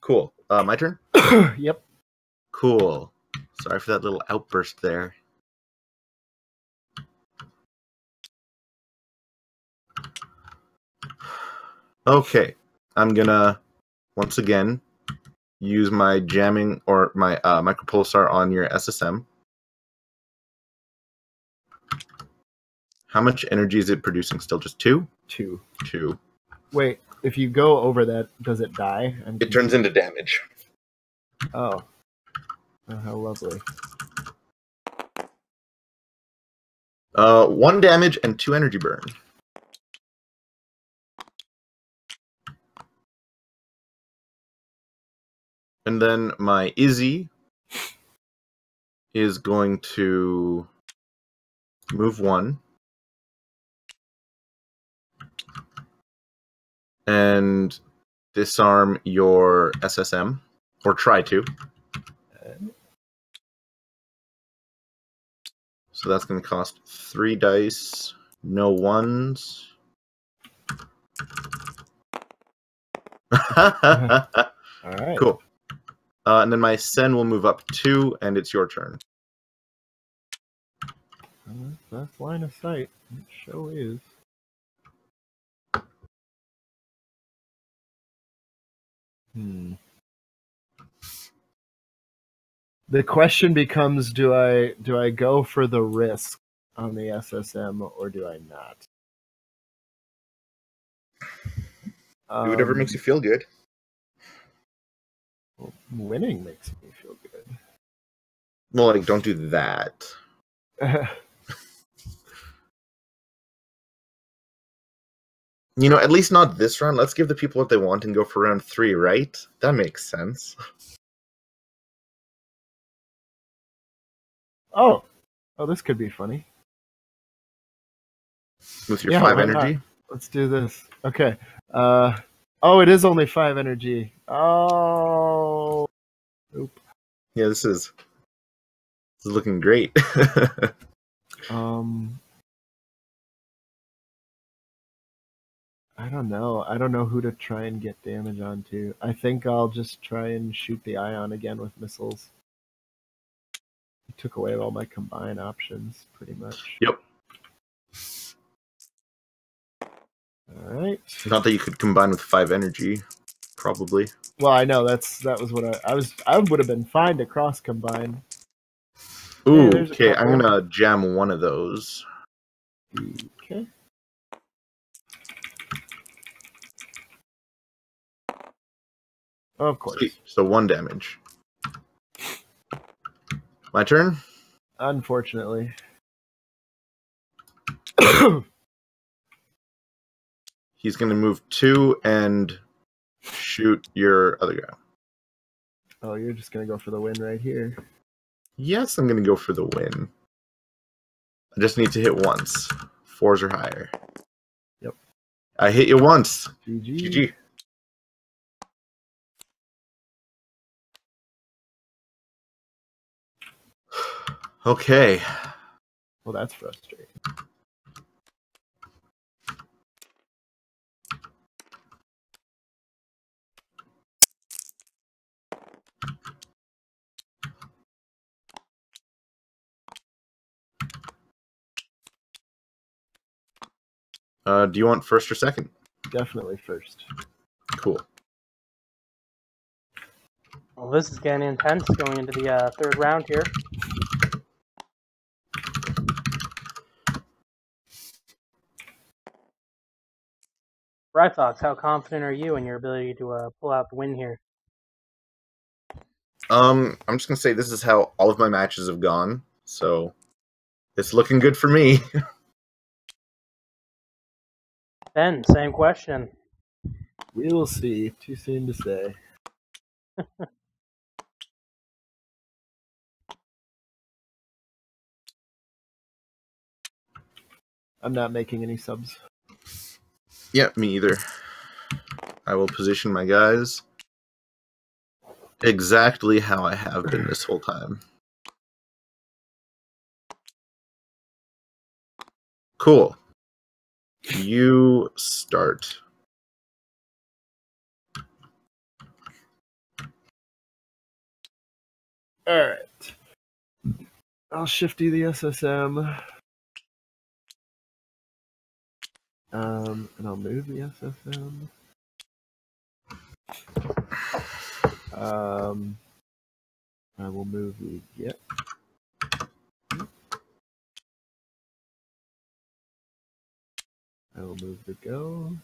Cool. Uh, my turn. yep. Cool. Sorry for that little outburst there. Okay, I'm gonna once again use my jamming or my uh, micropulsar on your SSM. How much energy is it producing? Still just two? Two. Two. Wait, if you go over that, does it die? I'm It turns into damage. Oh. Oh, how lovely. Uh, one damage and two energy burn. And then my Izzy is going to move one. And disarm your SSM, or try to. So that's going to cost three dice, no ones. All right. cool. Uh, and then my Sen will move up two, and it's your turn. Uh, That's line of sight. It sure is. Hmm. The question becomes: Do I do I go for the risk on the SSM or do I not? Do whatever makes you feel good. Winning makes me feel good. Well, like, don't do that. You know, at least not this round. Let's give the people what they want and go for round three, right? That makes sense. oh, oh, this could be funny. With your Yeah, five why not? energy. Let's do this. Okay. Uh oh, it is only five energy. Oh. Oop. Yeah, this is this is looking great. Um. I don't know. I don't know who to try and get damage onto. I think I'll just try and shoot the ion again with missiles. He took away all my combine options, pretty much. Yep. All right. not that you could combine with five energy, probably. Well, I know that's that was what I, I was. I would have been fine to cross combine. Ooh, a okay. I'm gonna jam one of those. Okay. Of course. Sweet. So one damage. My turn. Unfortunately. He's gonna move two and shoot your other guy. oh, you're just gonna go for the win right here. Yes, I'm gonna go for the win. I just need to hit once. Fours or higher. Yep. I hit you once. GG. GG. Okay. Well, that's frustrating. Uh, do you want first or second? Definitely first. Cool. Well, this is getting intense going into the uh, third round here. Right, Fox, how confident are you in your ability to uh, pull out the win here? Um, I'm just gonna say this is how all of my matches have gone, so it's looking good for me. Ben, same question. We will see. Too soon to say. I'm not making any subs. yeah, me either. I will position my guys exactly how I have been this whole time. Cool. You start. All right. I'll shift you the SSM. Um, and I'll move the SSM. Um, I will move the get. I will move the go.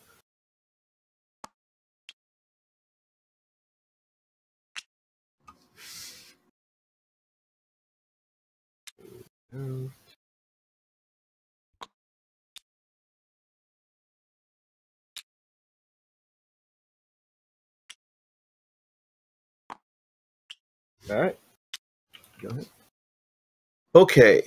Go. All right. Go ahead. Okay.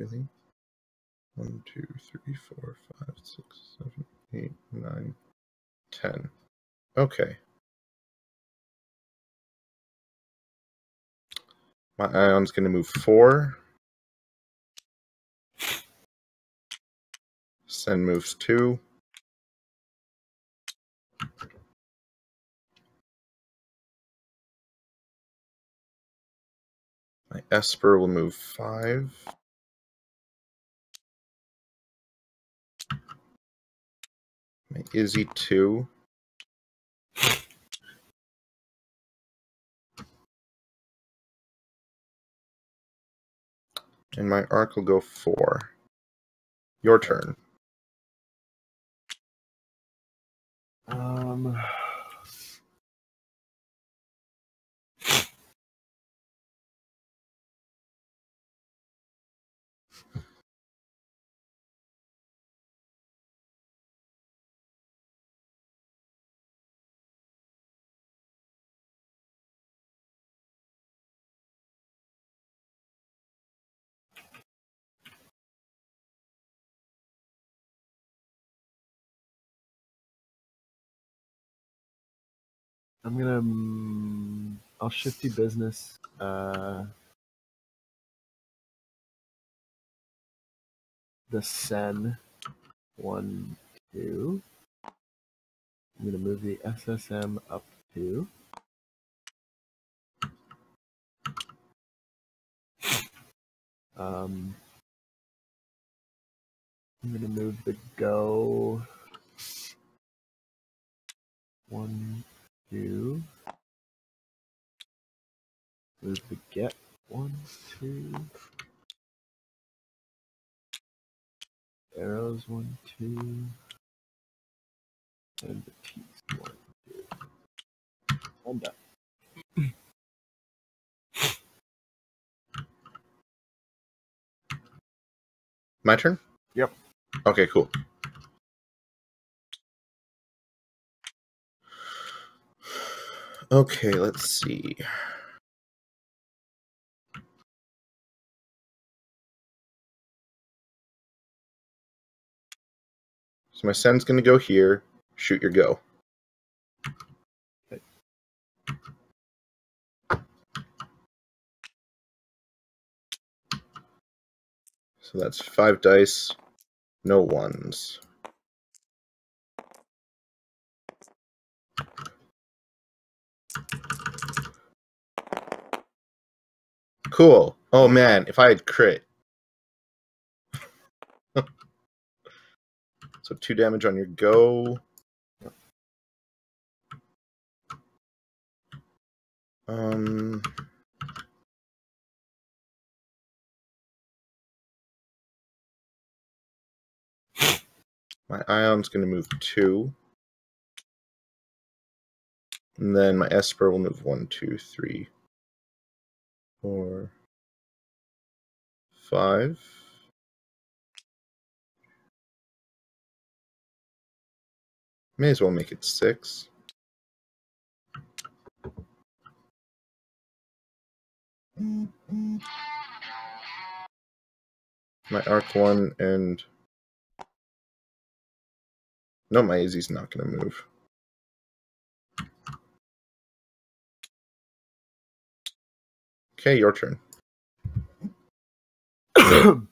Really? One, two, three, four, five, six, seven, eight, nine, ten. Okay. My ion's going to move four. Sen moves two. My Esper will move five. My Izzy two. And my arc will go four. Your turn. Um. I'm gonna. Um, I'll shift you business. Uh, the Sen. One, two. I'm gonna move the SSM up two. Um, I'm gonna move the go. One, two. Move the get. One, two. Arrows. One, two. And the T's. One, two. I'm done. My turn? Yep. Okay, cool. Okay, let's see. So my Sen's gonna go here. Shoot your go. So that's five dice, no ones. Cool. Oh man, if I had crit. so two damage on your go. Um. My Ion's going to move two. And then my Esper will move one, two, three, four, five. May as well make it six. My arc one and no, my Izzy's not gonna move. Okay, your turn.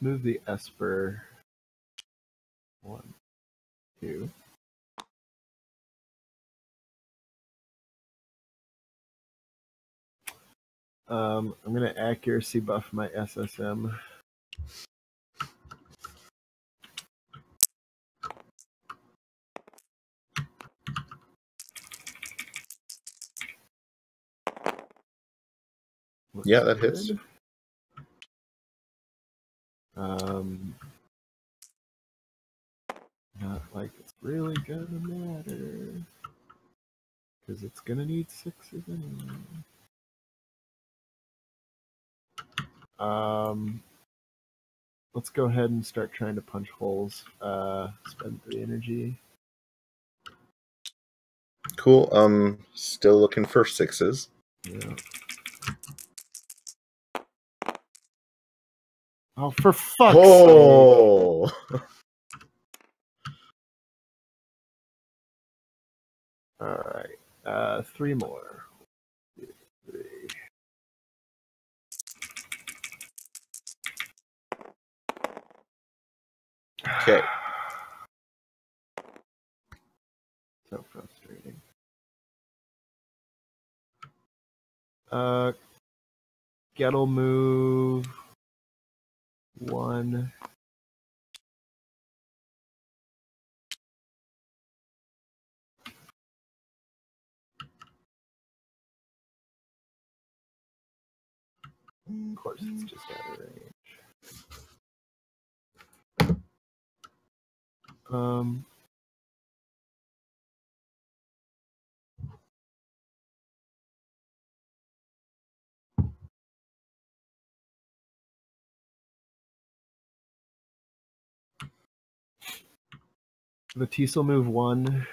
move the Esper. One, two. Um, I'm gonna accuracy buff my SSM. Yeah, that hits. Um, not like it's really gonna matter because it's gonna need sixes anyway. Um, let's go ahead and start trying to punch holes. Uh, spend three energy. Cool. Um, still looking for sixes. Yeah. Oh, for fuck's sake! Oh, All right, uh, three more. Two, three. okay. So frustrating. Uh, Get'll move one. Of course, it's just out of range. Um, Matisse will move one.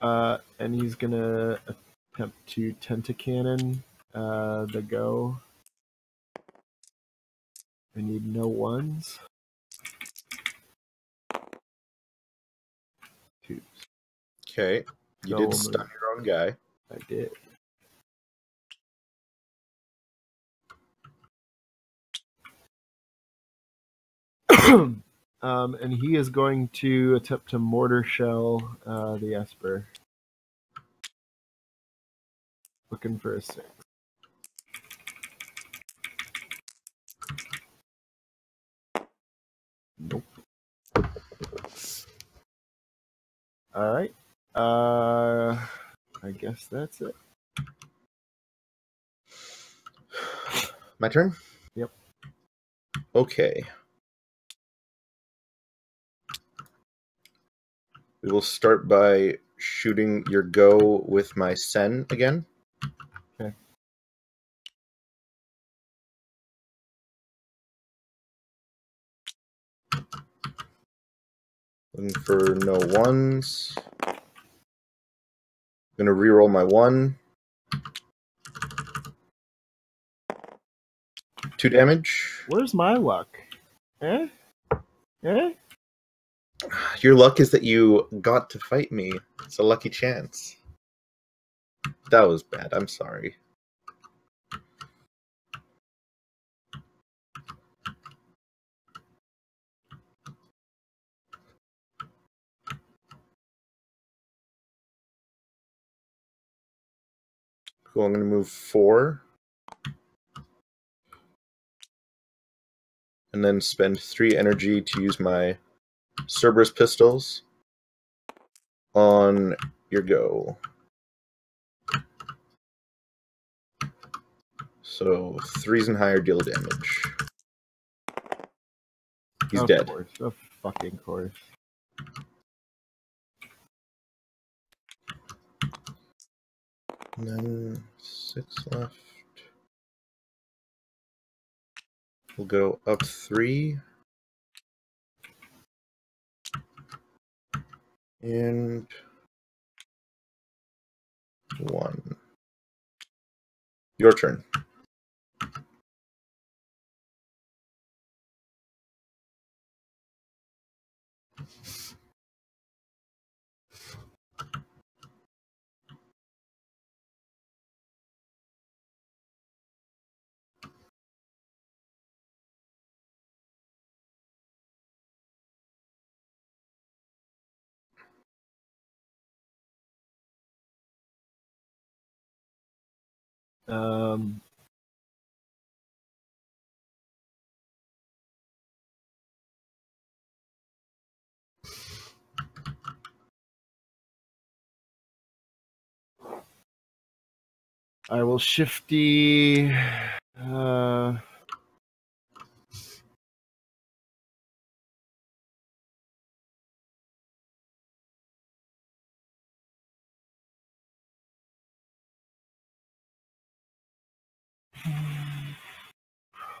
Uh, and he's gonna attempt to tentacannon uh, the go. I need no ones. Twos. Okay. You Go did move. stun your own guy. I did. um, and he is going to attempt to mortar shell uh, the Esper. Looking for a six. Nope. All right. Uh, I guess that's it. My turn? Yep. Okay. We will start by shooting your go with my Sen again. Okay. Looking for no ones. I'm Gonna reroll my one. Two damage. Where's my luck? Eh? Eh? Your luck is that you got to fight me. It's a lucky chance. That was bad. I'm sorry. Cool. I'm going to move four. And then spend three energy to use my Cerberus pistols on your go. So threes and higher deal damage. He's of dead. Course, of fucking course. six left. We'll go up three. And one. Your turn. Um, I will shifty. Uh,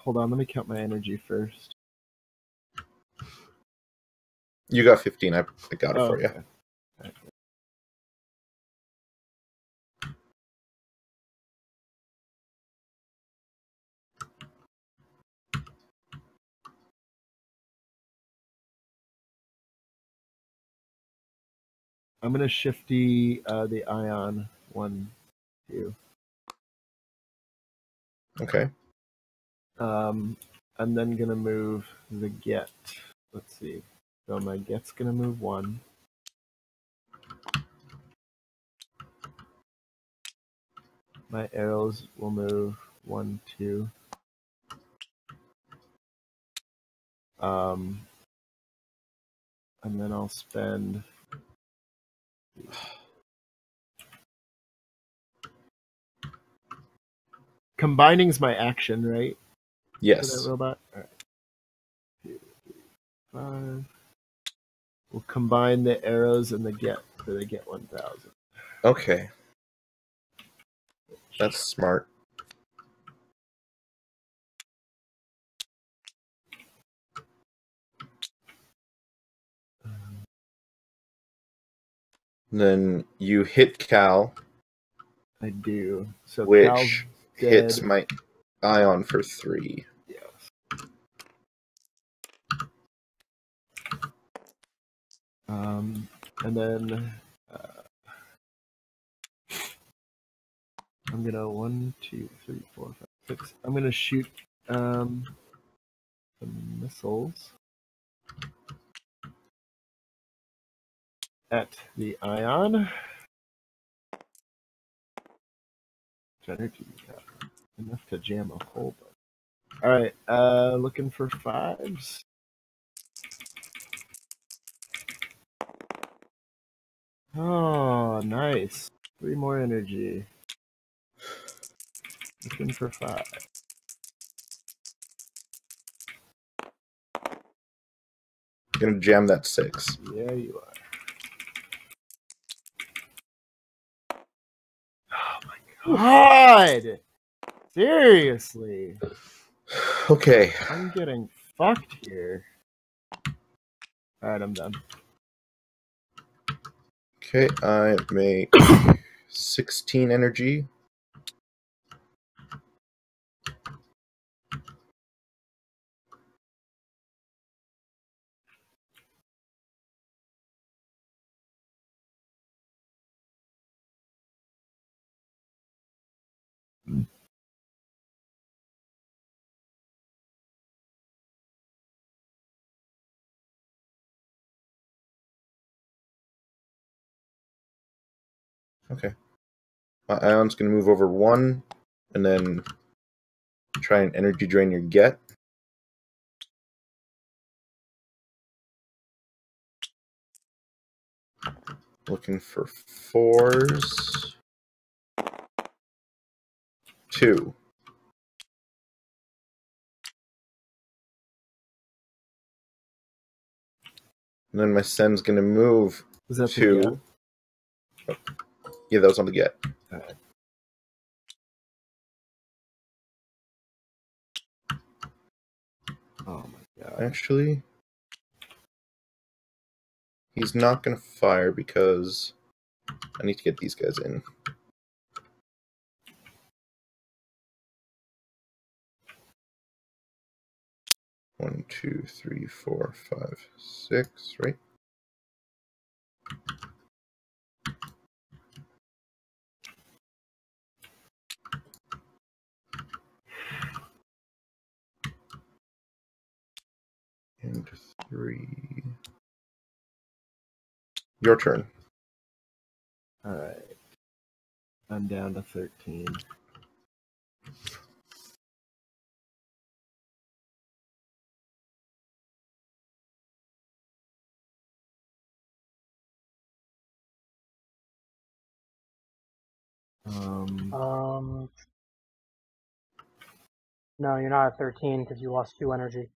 hold on, let me count my energy first. You got 15. I, I got it Oh, for you. okay. Okay. I'm gonna shifty uh, the ion one, two. Okay. Um, I'm then gonna move the get. Let's see. So my get's gonna move one. My arrows will move one, two. Um, and then I'll spend. Combining's my action, right? Yes. robot? Alright. Two, three, Five. We'll combine the arrows and the get for the get 1000. Okay. That's smart. Then you hit Cal, I do. So which hits my ion for three. Yes. Um, and then uh, I'm gonna one, two, three, four, five, six. I'm gonna shoot um, some missiles at the ion. Energy enough to jam a whole bunch. All right, uh, looking for fives. Oh, nice. Three more energy. Looking for five. Gonna jam that six. Yeah, you are. Oh my god! Seriously, Okay. I'm getting fucked here. All right, I'm done. Okay, I make 16 energy. Okay. My ion's gonna move over one and then try and energy drain your get. Looking for fours. Two. And then my sen's gonna move Was yeah, that was on the get. Oh my god. Actually, he's not going to fire because I need to get these guys in. One, two, three, four, five, six, right? And three. Your turn. Alright. I'm down to 13. Um, Um, no, you're not at 13 because you lost two energy.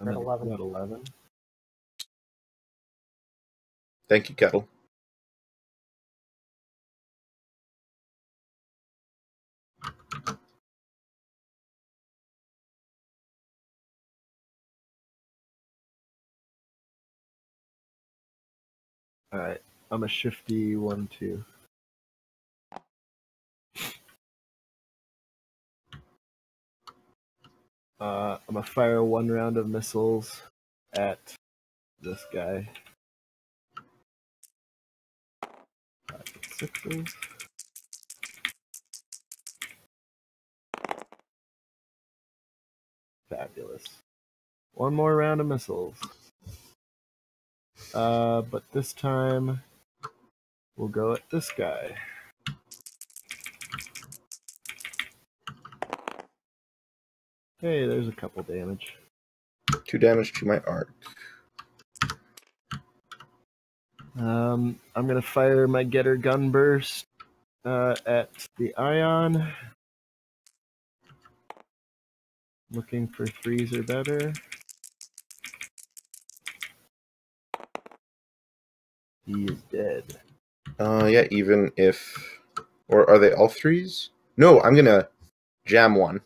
I'm at at 11. At 11. Thank you, Kettle. Alright. I'm a shifty 1 2. Uh, I'm gonna fire one round of missiles at this guy. Fabulous. One more round of missiles. Uh, but this time we'll go at this guy. Hey, there's a couple damage. Two damage to my arc. Um, I'm gonna fire my getter gun burst uh, at the ion. Looking for threes or better. He is dead. Uh, yeah, even if. Or are they all threes? No, I'm gonna jam one.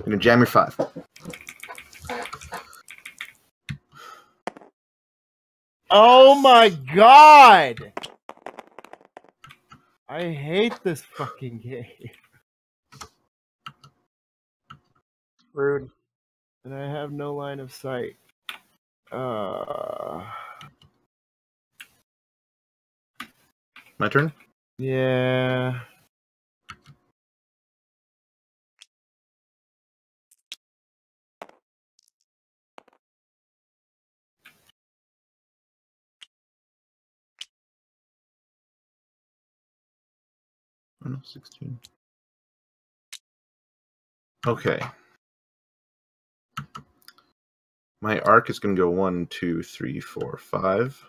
I'm gonna jam your five. Oh my god! I hate this fucking game. Rude. And I have no line of sight. Uh, My turn? yeah. No, 16. Okay. My arc is going to go one, two, three, four, five.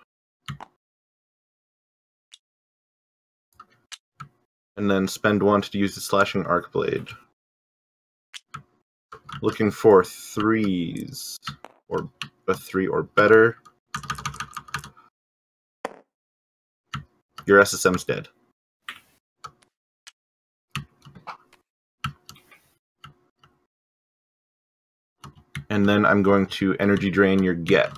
And then spend one to use the slashing arc blade. Looking for threes or a three or better. Your SSM's dead. Then I'm going to energy drain your get.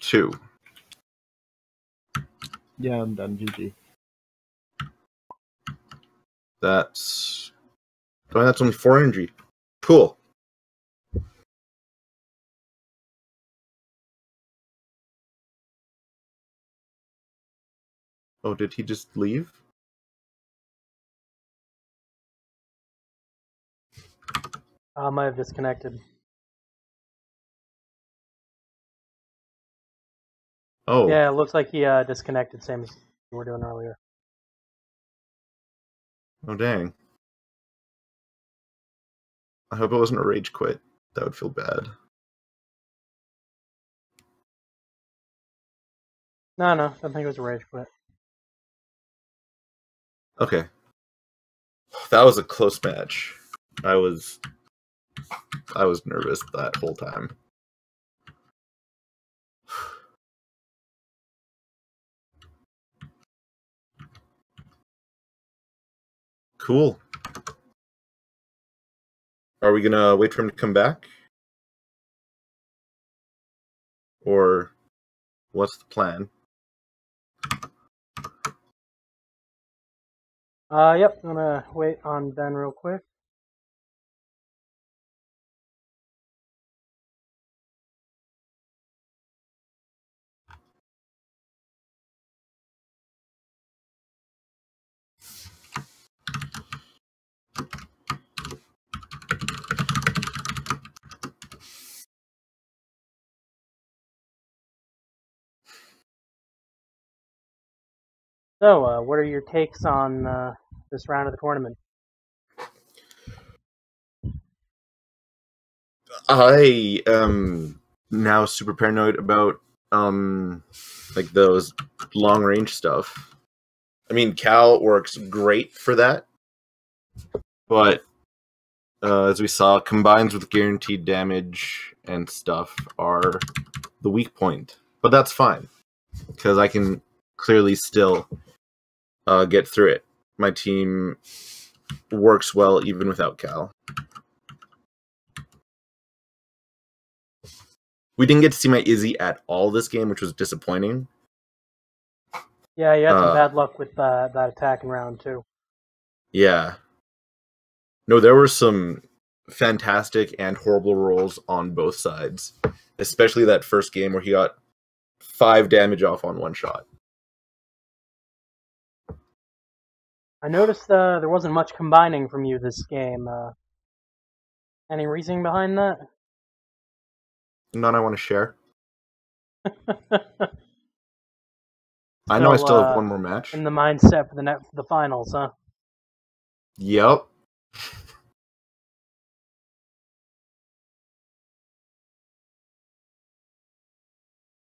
Two. Yeah, I'm done. GG. That's oh, that's only four energy. Cool. Oh, did he just leave? I might have disconnected. Oh, Yeah, it looks like he uh, disconnected, same as you were doing earlier. oh dang. I hope it wasn't a rage quit. That would feel bad. No, no, I don't think it was a rage quit. Okay. That was a close match. I was I was nervous that whole time. Cool. Are we gonna wait for him to come back? Or what's the plan? Uh, yep, I'm gonna wait on Ben real quick. So, uh, what are your takes on uh, this round of the tournament? I am now super paranoid about um like those long range stuff. I mean, Cal works great for that, but uh, as we saw, combines with guaranteed damage and stuff are the weak point. But that's fine because I can clearly still uh, get through it. My team works well even without Cal. We didn't get to see my Izzy at all this game, which was disappointing. Yeah, you had some Uh, bad luck with uh, that attack in round two. Yeah. No, there were some fantastic and horrible rolls on both sides, especially that first game where he got five damage off on one shot. I noticed uh, there wasn't much combining from you this game. Uh, any reasoning behind that? None I want to share. I know I Still, uh, have one more match. in the mindset for the net for the finals, huh? Yep.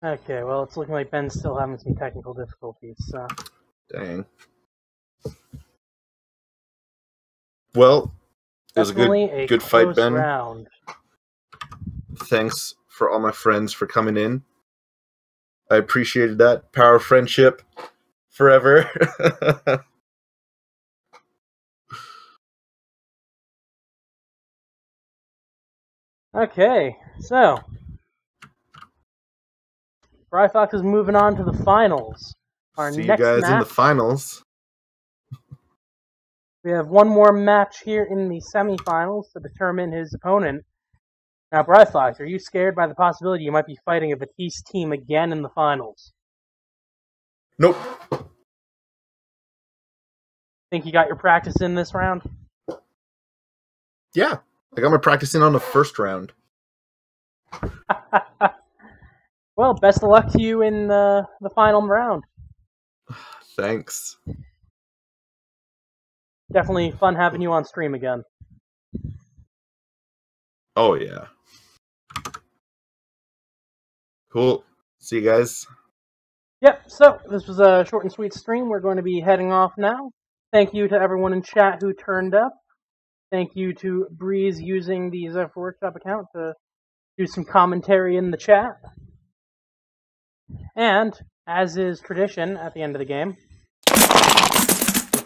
Okay, well, it's looking like Ben's still having some technical difficulties. So. Dang. Well, it was a good a good fight, Ben. Round. Thanks for all my friends for coming in. I appreciated that. Power of friendship forever. Okay, so Brifox is moving on to the finals. Our See you guys match, in the finals. We have one more match here in the semifinals to determine his opponent. Now, Fox, are you scared by the possibility you might be fighting a Batiste team again in the finals? Nope. Think you got your practice in this round? Yeah. I got my practice in on the first round. well, best of luck to you in the, the final round. Thanks. Definitely fun having you on stream again. Oh yeah. Cool. See you guys. Yep, so this was a short and sweet stream. We're going to be heading off now. Thank you to everyone in chat who turned up. Thank you to Breeze using the Zephyr Workshop account to do some commentary in the chat. And, as is tradition at the end of the game,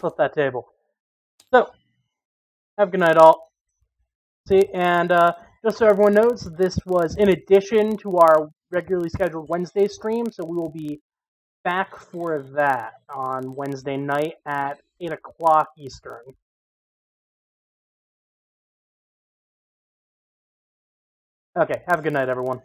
flip that table. So, have a good night, all. See, and uh, just so everyone knows, this was in addition to our regularly scheduled Wednesday stream, so we will be back for that on Wednesday night at 8 o'clock Eastern. Okay, have a good night, everyone.